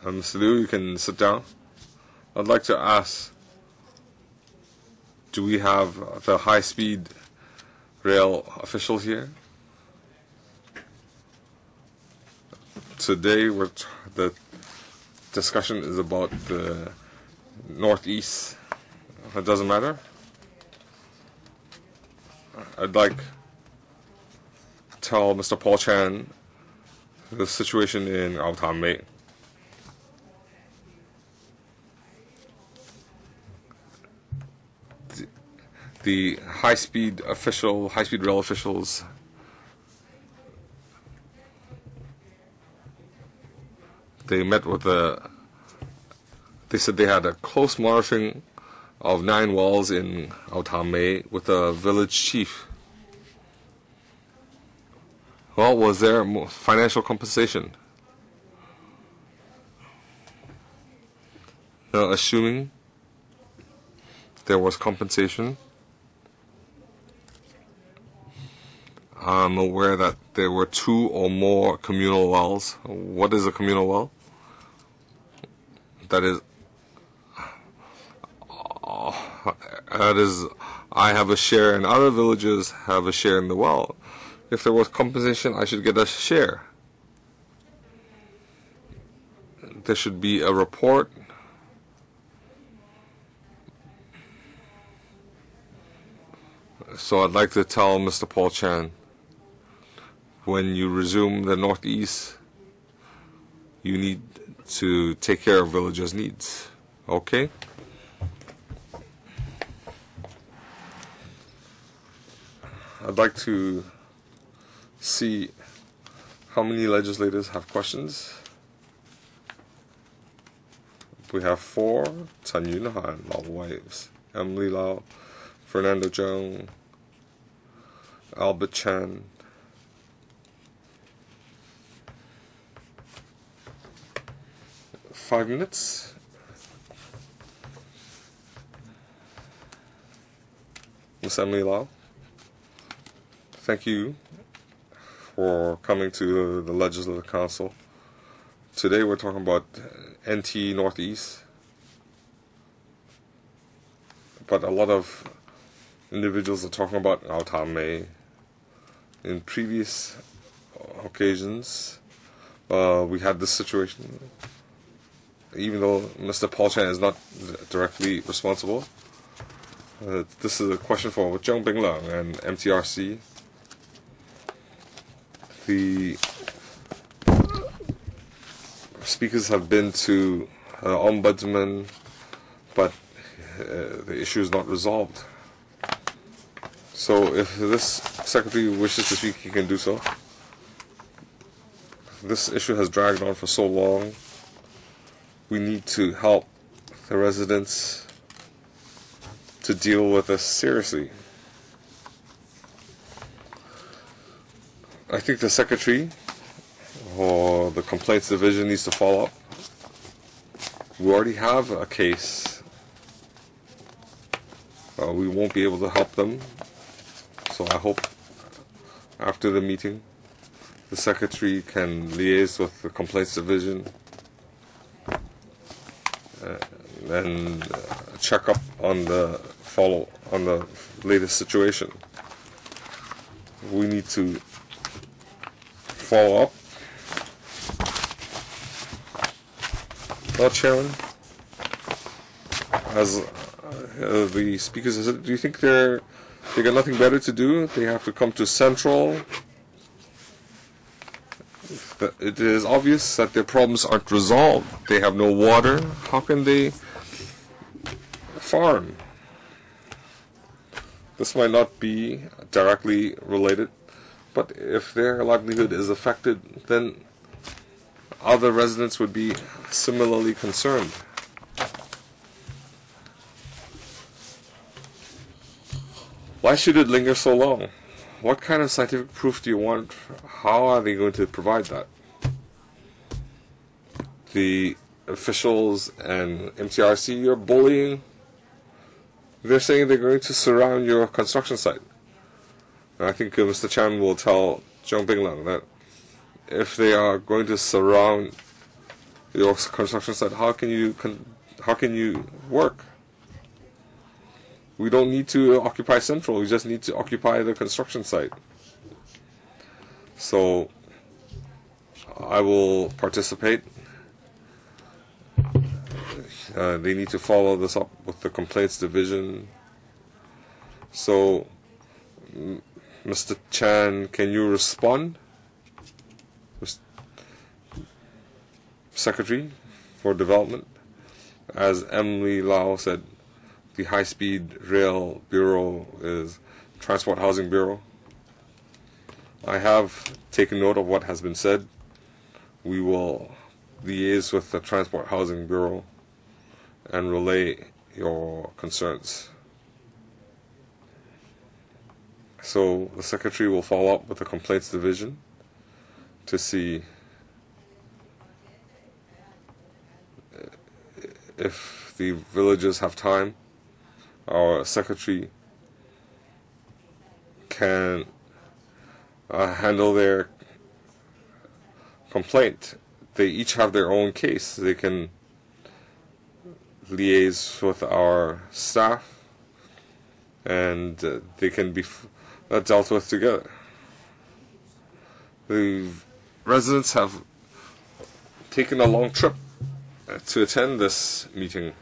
Uh, Mr. Liu, you can sit down. I'd like to ask, do we have the high-speed rail official here? Today, we're t- the discussion is about the northeast. It doesn't matter. I'd like tell Mr. Paul Chan the situation in Ngau Tam Mei. The, the high-speed official, high-speed rail officials they met with the they said they had a close monitoring of nine walls in Ngau Tam Mei with the village chief well, was there financial compensation? Now, assuming there was compensation, I'm aware that there were two or more communal wells. What is a communal well? That is, uh, that is, I have a share and other villages have a share in the well if there was compensation, I should get a share. There should be a report. So I'd like to tell Mr. Paul Chan when you resume the Northeast, you need to take care of villagers' needs. Okay? I'd like to see how many legislators have questions. We have four, Chan Yuen-han, Lao Waves, Emily Lau, Fernando Cheung, Albert Chan. Five minutes. Miss Emily Lau. Thank you for coming to the Legislative Council. Today we're talking about NT Northeast, but a lot of individuals are talking about Ngau Tam Mei. In previous occasions uh, we had this situation. Even though Mr. Paul Chan is not directly responsible, uh, this is a question for Cheung Bing-leung and MTRC. The speakers have been to uh, ombudsman, but uh, the issue is not resolved. So if this secretary wishes to speak, he can do so. This issue has dragged on for so long. We need to help the residents to deal with this seriously. I think the secretary or the complaints division needs to follow up. We already have a case. Uh, we won't be able to help them. So I hope after the meeting the secretary can liaise with the complaints division uh, and uh, check up on the follow on the latest situation. We need to follow up. Well, Chairman, as uh, the speakers said, do you think they're they got nothing better to do? They have to come to Central. It is obvious that their problems aren't resolved. They have no water. How can they farm? This might not be directly related, but if their livelihood is affected, then other residents would be similarly concerned. Why should it linger so long? What kind of scientific proof do you want? How are they going to provide that? The officials and MTRC are bullying. They're saying they're going to surround your construction site. And I think Mr. Chan will tell Cheung Bing-leung that if they are going to surround your construction site, how can you how can you work? We don't need to occupy Central. We just need to occupy the construction site. So I will participate. Uh, they need to follow this up with the complaints division. So, Mr. Chan, can you respond? Mis- Secretary for Development, as Emily Lau said, the High Speed Rail Bureau is Transport Housing Bureau. I have taken note of what has been said. We will liaise with the Transport Housing Bureau and relay your concerns. So the Secretary will follow up with the Complaints Division to see if the villagers have time. Our Secretary can uh, handle their complaint. They each have their own case. They can liaise with our staff and uh, they can be uh, dealt with together. The residents have taken a long trip uh, to attend this meeting.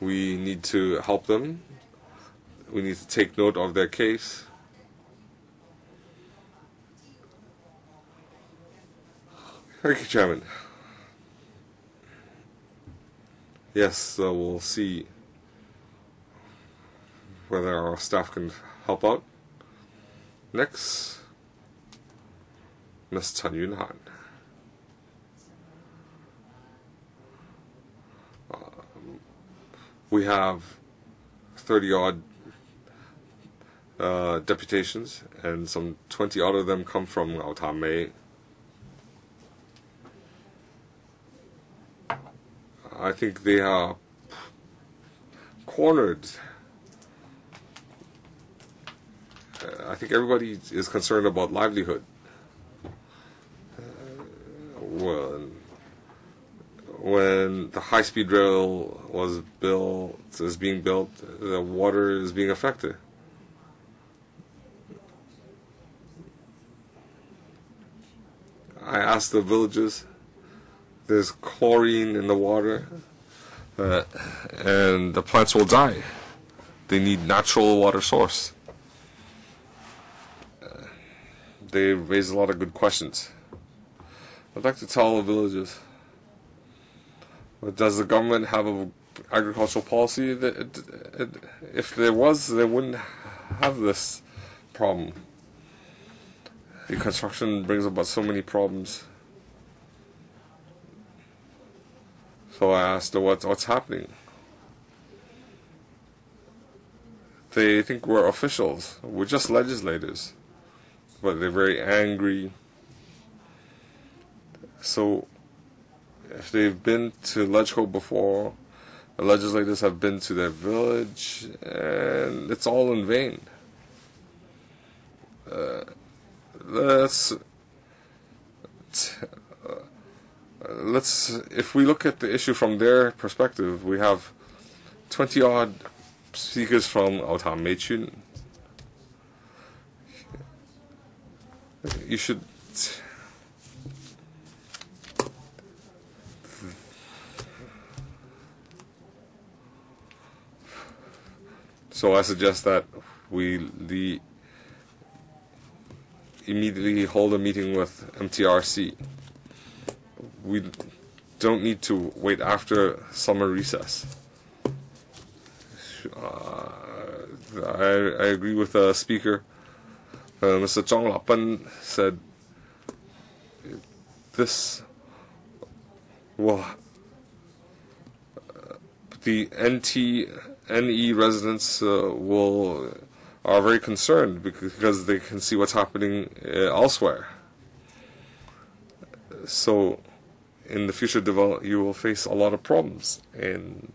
We need to help them. We need to take note of their case. Thank you, Chairman. Yes, we'll see whether our staff can help out. Next, Ms. Chan Yuen-han. Um, we have 30 odd uh, deputations, and some 20 odd of them come from Ngau Tam Mei. I think they are cornered. Uh, I think everybody is concerned about livelihood. Uh, when, when the high-speed rail was built, is being built, the water is being affected. I asked the villagers. There's chlorine in the water, uh, and the plants will die. They need natural water source. Uh, they raise a lot of good questions. I'd like to tell the villagers. But does the government have an agricultural policy? That it, it, if there was, they wouldn't have this problem. The construction brings about so many problems. So I asked what, what's happening. They think we're officials. We're just legislators. But they're very angry. So if they've been to LegCo before, the legislators have been to their village, and it's all in vain. Uh, let's uh, let's if we look at the issue from their perspective, we have twenty odd speakers from Ngau Tam Mei Tsuen. You should. So I suggest that we the immediately hold a meeting with MTRC. We don't need to wait after summer recess. Uh, I, I agree with the speaker. Uh, Mr. Lapan said this will uh, the NT NE residents uh, will are very concerned because they can see what's happening uh, elsewhere. So, in the future develop, you will face a lot of problems, and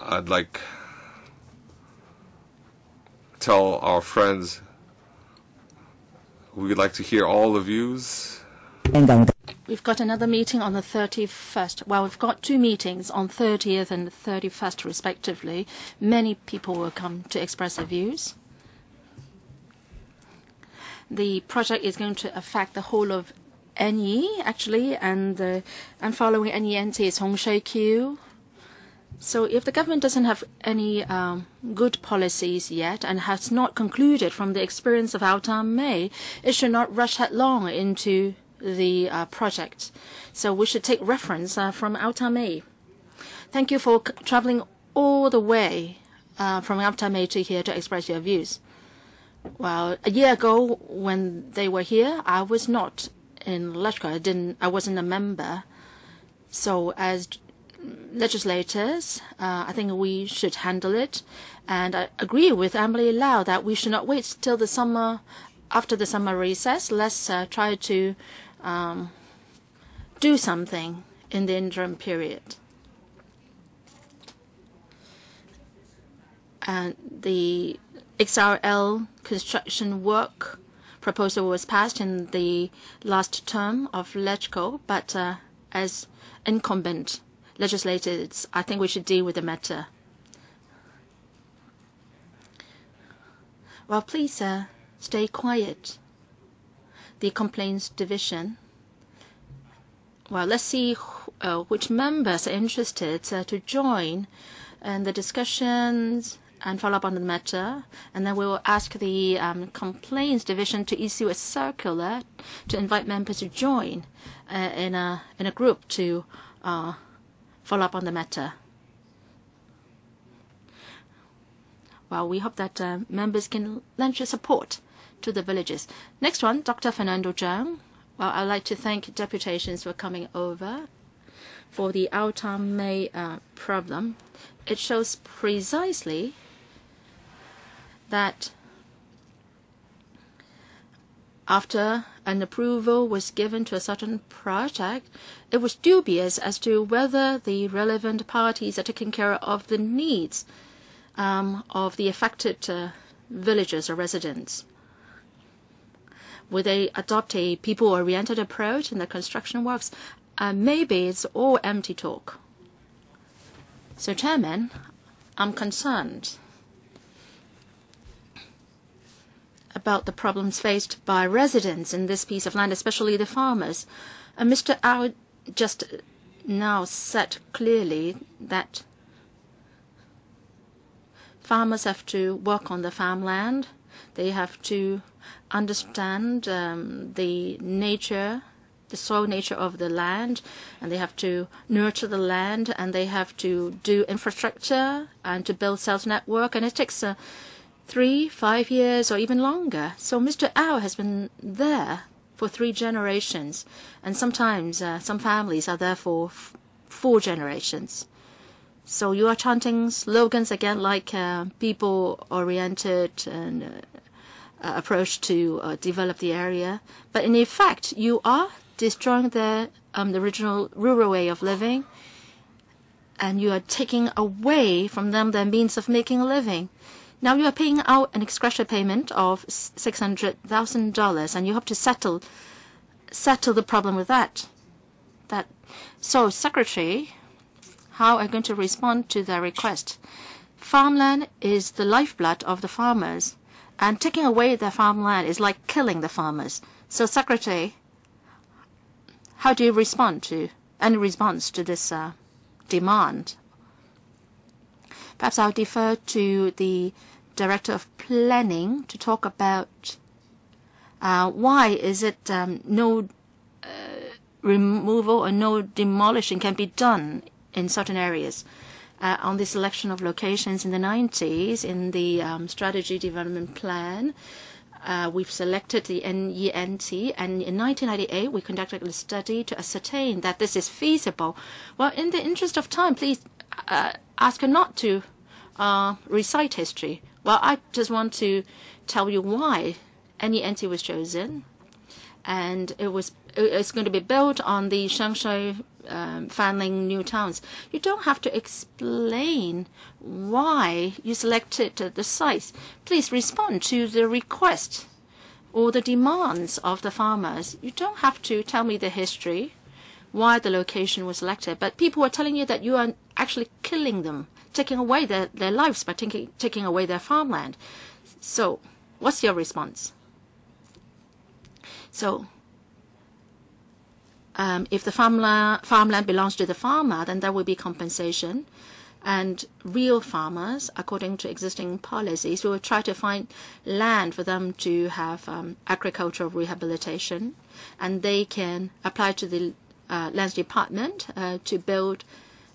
I'd like tell our friends we'd like to hear all the views. We've got another meeting on the 31st. Well, we've got two meetings on 30th and 31st, respectively. Many people will come to express their views. The project is going to affect the whole of NE, actually, and, uh, and following NENT is Hung Shui Kiu. So if the government doesn't have any um, good policies yet and has not concluded from the experience of Ngau Tam Mei, it should not rush headlong into the uh, project. So we should take reference uh, from Ngau Tam Mei. Thank you for traveling all the way uh, from Ngau Tam Mei to here to express your views. Well, a year ago when they were here, I was not in LegCo. I didn't. I wasn't a member. So as legislators, uh, I think we should handle it. And I agree with Emily Lau that we should not wait till the summer, after the summer recess. Let's uh, try to um, do something in the interim period. And the XRL construction work proposal was passed in the last term of LegCo, but uh, as incumbent legislators, I think we should deal with the matter. Well, please uh, stay quiet the complaints division. Well, let's see uh, which members are interested uh, to join in the discussions and follow up on the matter. And then we will ask the um, complaints division to issue a circular to invite members to join uh, in a in a group to uh, follow up on the matter. Well, we hope that uh, members can lend your support to the villages. Next one, Dr. Fernando Cheung. Well, I'd like to thank deputations for coming over for the May uh, problem. It shows precisely that after an approval was given to a certain project, it was dubious as to whether the relevant parties are taking care of the needs um, of the affected uh, villagers or residents. Will they adopt a people-oriented approach in the construction works? Uh, maybe it's all empty talk. So, Chairman, I'm concerned about the problems faced by residents in this piece of land, especially the farmers. And Mr. Au just now said clearly that farmers have to work on the farmland. They have to understand um, the nature, the soil nature of the land, and they have to nurture the land, and they have to do infrastructure and to build sales network, and it takes uh, three, five years, or even longer. So Mr. Au has been there for three generations, and sometimes uh, some families are there for four generations. So you are chanting slogans again like uh, people-oriented and uh, approach to uh, develop the area, but in effect you are destroying the um, the original rural way of living, and you are taking away from them their means of making a living. Now you are paying out an extra payment of six hundred thousand dollars, and you have to settle settle the problem with that. That so, Secretary, how are you going to respond to the request? Farmland is the lifeblood of the farmers, and taking away their farmland is like killing the farmers. So, Secretary, how do you respond to any response to this uh, demand? Perhaps I'll defer to the Director of Planning to talk about uh, why is it um, no uh, removal or no demolition can be done in certain areas. Uh, on the selection of locations in the 90s, in the um, strategy development plan, we've selected the NENT, and in 1998 we conducted a study to ascertain that this is feasible. Well, in the interest of time, please ask her not to uh, recite history. Well, I just want to tell you why NENT was chosen, and it was it's going to be built on the Sheung Shui um, Fanling new towns. You don't have to explain why you selected the site. Please respond to the request or the demands of the farmers. You don't have to tell me the history, why the location was selected, but people are telling you that you are actually killing them, taking away their, their lives by taking, taking away their farmland. So, what's your response? So, um, if the farmland, farmland belongs to the farmer, then there will be compensation. And real farmers, according to existing policies, we will try to find land for them to have um, agricultural rehabilitation. And they can apply to the uh, department uh, to build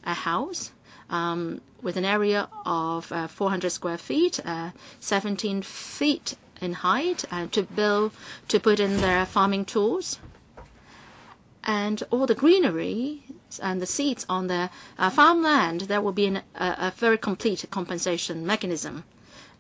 a house um, with an area of uh, 400 square feet, uh, 17 feet in height, and to build, to put in their farming tools and all the greenery and the seeds on the uh, farmland, there will be an, a, a, very complete compensation mechanism.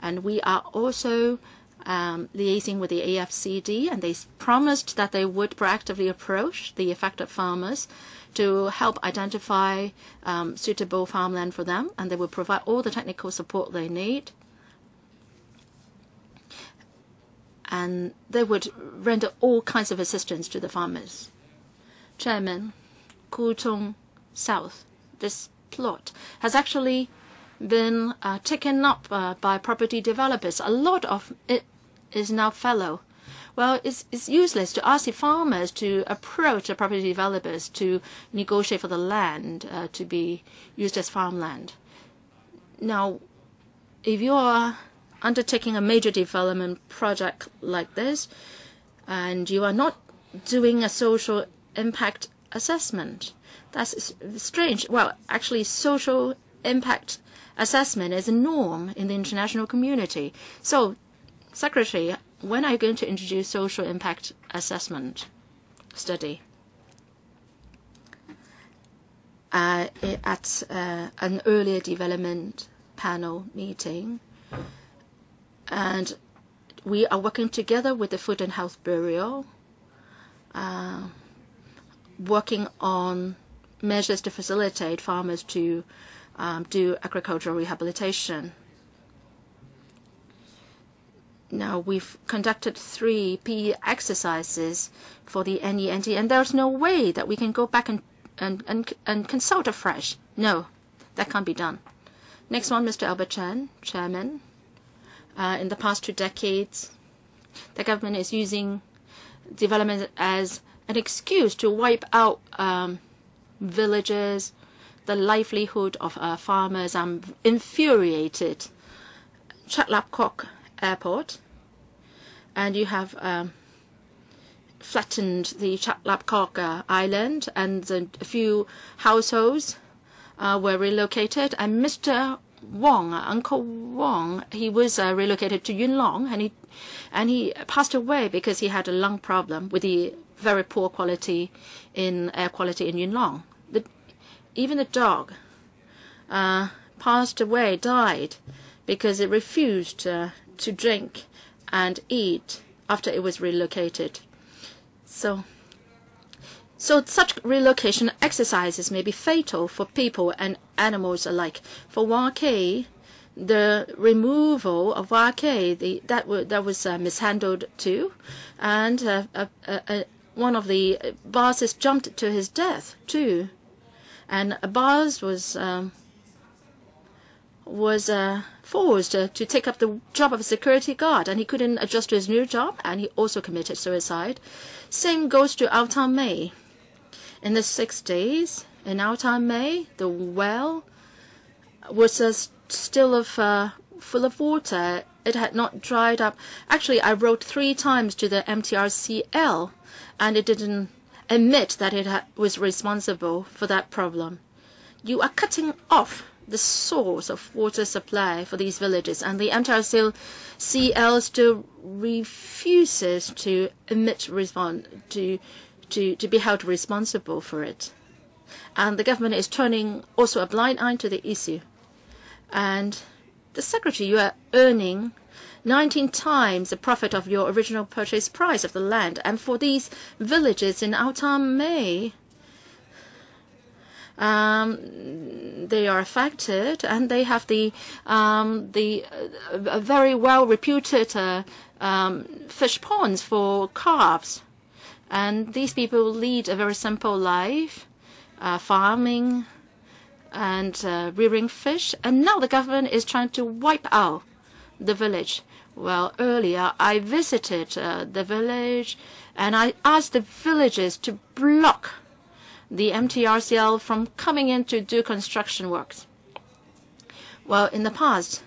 And we are also um, liaising with the AFCD, and they promised that they would proactively approach the affected farmers to help identify um, suitable farmland for them, and they will provide all the technical support they need. And they would render all kinds of assistance to the farmers. Chairman, Kwu Tung South, this plot has actually been uh, taken up uh, by property developers. A lot of it is now fallow. Well, it's, it's useless to ask the farmers to approach the property developers to negotiate for the land uh, to be used as farmland. Now, if you are undertaking a major development project like this, and you are not doing a social impact assessment. That's strange. Well, actually, social impact assessment is a norm in the international community. So, Secretary, when are you going to introduce social impact assessment study? Uh, at uh, an earlier development panel meeting, and we are working together with the Food and Health Bureau. Uh, working on measures to facilitate farmers to um, do agricultural rehabilitation. Now, we've conducted three PE exercises for the NENT, and there's no way that we can go back and, and, and, and consult afresh. No, that can't be done. Next one, Mr. Albert Chan, Chairman. Uh, in the past two decades, the government is using development as an excuse to wipe out um, villages, the livelihood of uh, farmers. I'm infuriated. Chek Lap Kok Airport, and you have um, flattened the Chek Lap Kok uh, Island, and a few households uh, were relocated. And Mr. Wong, Uncle Wong, he was uh, relocated to Yuen Long, and he and he passed away because he had a lung problem with the very poor quality in air quality in Yuen Long. The, even the dog uh, passed away, died, because it refused uh, to drink and eat after it was relocated. So, so such relocation exercises may be fatal for people and animals alike. For Wah Kei, the removal of Wah Kei, the, that, that was uh, mishandled too, and uh, one of the bosses jumped to his death too, and a boss was um, was uh, forced uh, to take up the job of a security guard, and he couldn't adjust to his new job, and he also committed suicide. Same goes to Ngau Tam Mei. In the 60s, in Ngau Tam Mei, the well was uh, still of, uh, full of water. It had not dried up. Actually, I wrote three times to the MTRCL, and it didn't admit that it was responsible for that problem. You are cutting off the source of water supply for these villages, and the MTRCL still refuses to admit to to to be held responsible for it, and the government is turning also a blind eye to the issue, and the secretary you are earning 19 times the profit of your original purchase price of the land. And for these villages in um, they are affected, and they have the um, the uh, very well reputed uh, um, fish ponds for carps, and these people lead a very simple life, uh, farming and rearing fish, and now the government is trying to wipe out the village. Well, earlier I visited the village, and I asked the villagers to block the MTRCL from coming in to do construction works. Well, in the past,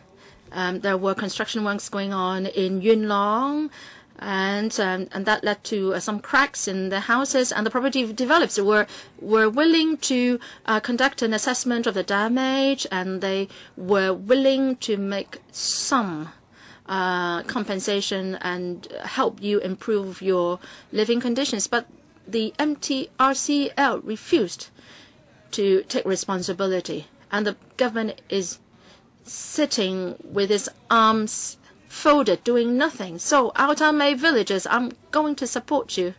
um, there were construction works going on in Yuen Long, and um, and that led to uh, some cracks in the houses. And the property developers were were willing to uh, conduct an assessment of the damage, and they were willing to make some uh, compensation and help you improve your living conditions. But the MTRCL refused to take responsibility, and the government is sitting with its arms folded, doing nothing. So, Ngau Tam Mei villagers, I'm going to support you.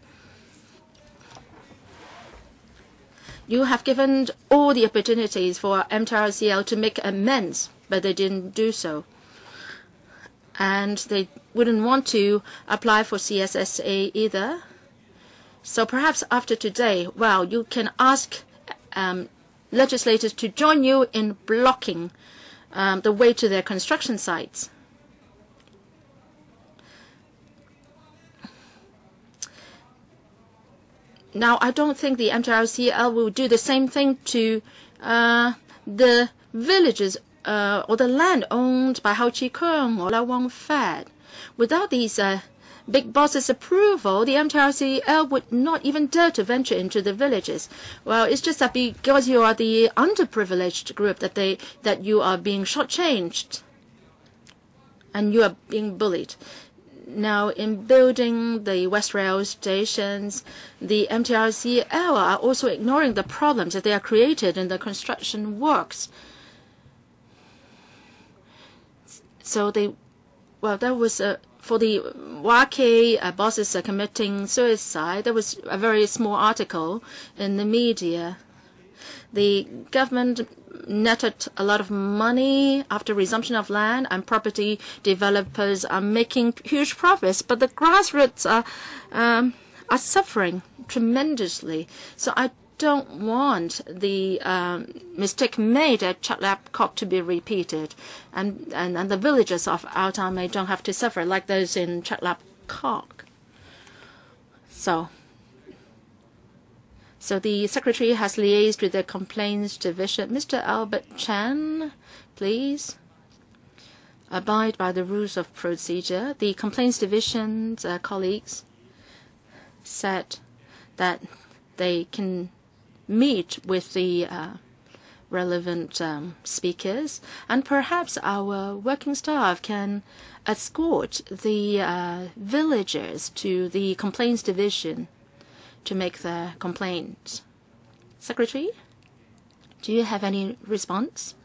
You have given all the opportunities for MTRCL to make amends, but they didn't do so. And they wouldn't want to apply for CSSA either. So perhaps after today, well, you can ask um, legislators to join you in blocking um, the way to their construction sites. Now, I don't think the MTRCL will do the same thing to uh, the villages uh, or the land owned by Hao Chi-kung or Lau Wong-fat. Without these uh, big boss's approval, the MTRCL would not even dare to venture into the villages. Well, it's just that because you are the underprivileged group that they that you are being shortchanged and you are being bullied. Now, in building the West Rail stations, the MTRCL are also ignoring the problems that they are created in the construction works. So they, well, that was a for the Wah uh, bosses committing suicide, there was a very small article in the media. The government netted a lot of money after resumption of land, and property developers are making huge profits, but the grassroots are um, are suffering tremendously. So I don't want the um, mistake made at Chek Lap Kok to be repeated, and, and, and the villagers of Ngau Tam don't have to suffer like those in Chatlap Cock. So, so the secretary has liaised with the complaints division. Mr. Albert Chan, please abide by the rules of procedure. The complaints division's uh, colleagues said that they can meet with the uh, relevant um, speakers, and perhaps our working staff can escort the uh, villagers to the complaints division to make their complaints. Secretary, do you have any response?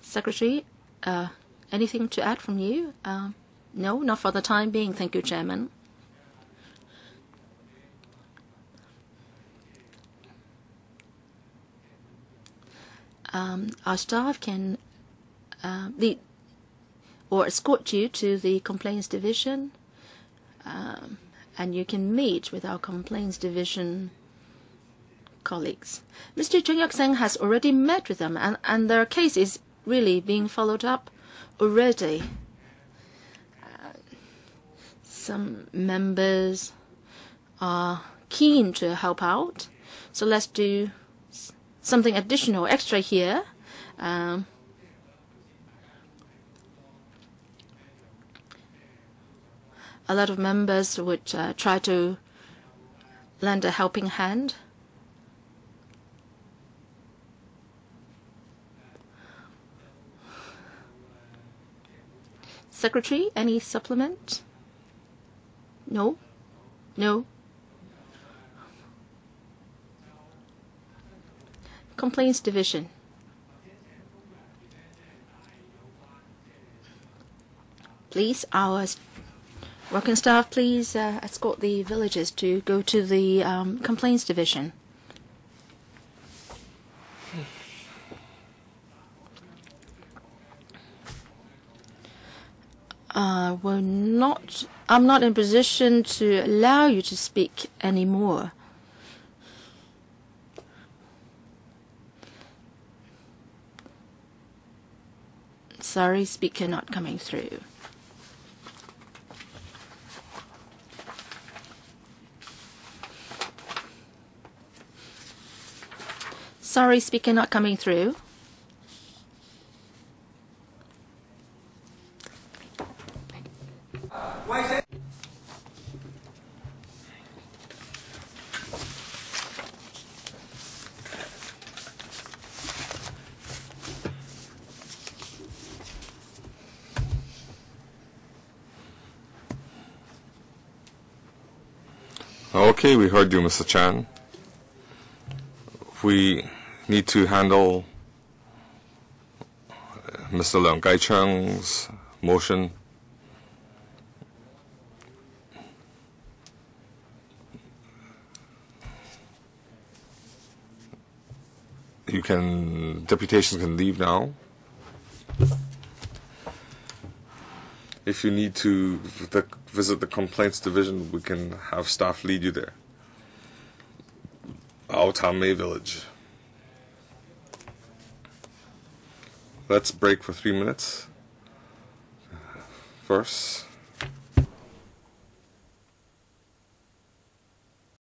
Secretary, uh, anything to add from you? Um, no, not for the time being. Thank you, Chairman. Um, our staff can uh, lead or escort you to the complaints division, um, and you can meet with our complaints division colleagues. Mr. Chung Yuk Seng has already met with them, and, and their case is really being followed up already. Uh, some members are keen to help out, so let's do something additional, extra here. Um, a lot of members would uh, try to lend a helping hand. Secretary, any supplement? No? No? Complaints Division. Please, our working staff, please uh, escort the villagers to go to the um, Complaints Division. Uh, we're not. I'm not in position to allow you to speak anymore. Sorry, speaker not coming through. Sorry, speaker not coming through. Okay, we heard you, Mr. Chan. We need to handle uh, Mr. Leung Kai-cheong's motion. You can, deputations can leave now. If you need to the, visit the complaints division, we can have staff lead you there. Ngau Tam Mei Village. Let's break for three minutes. First.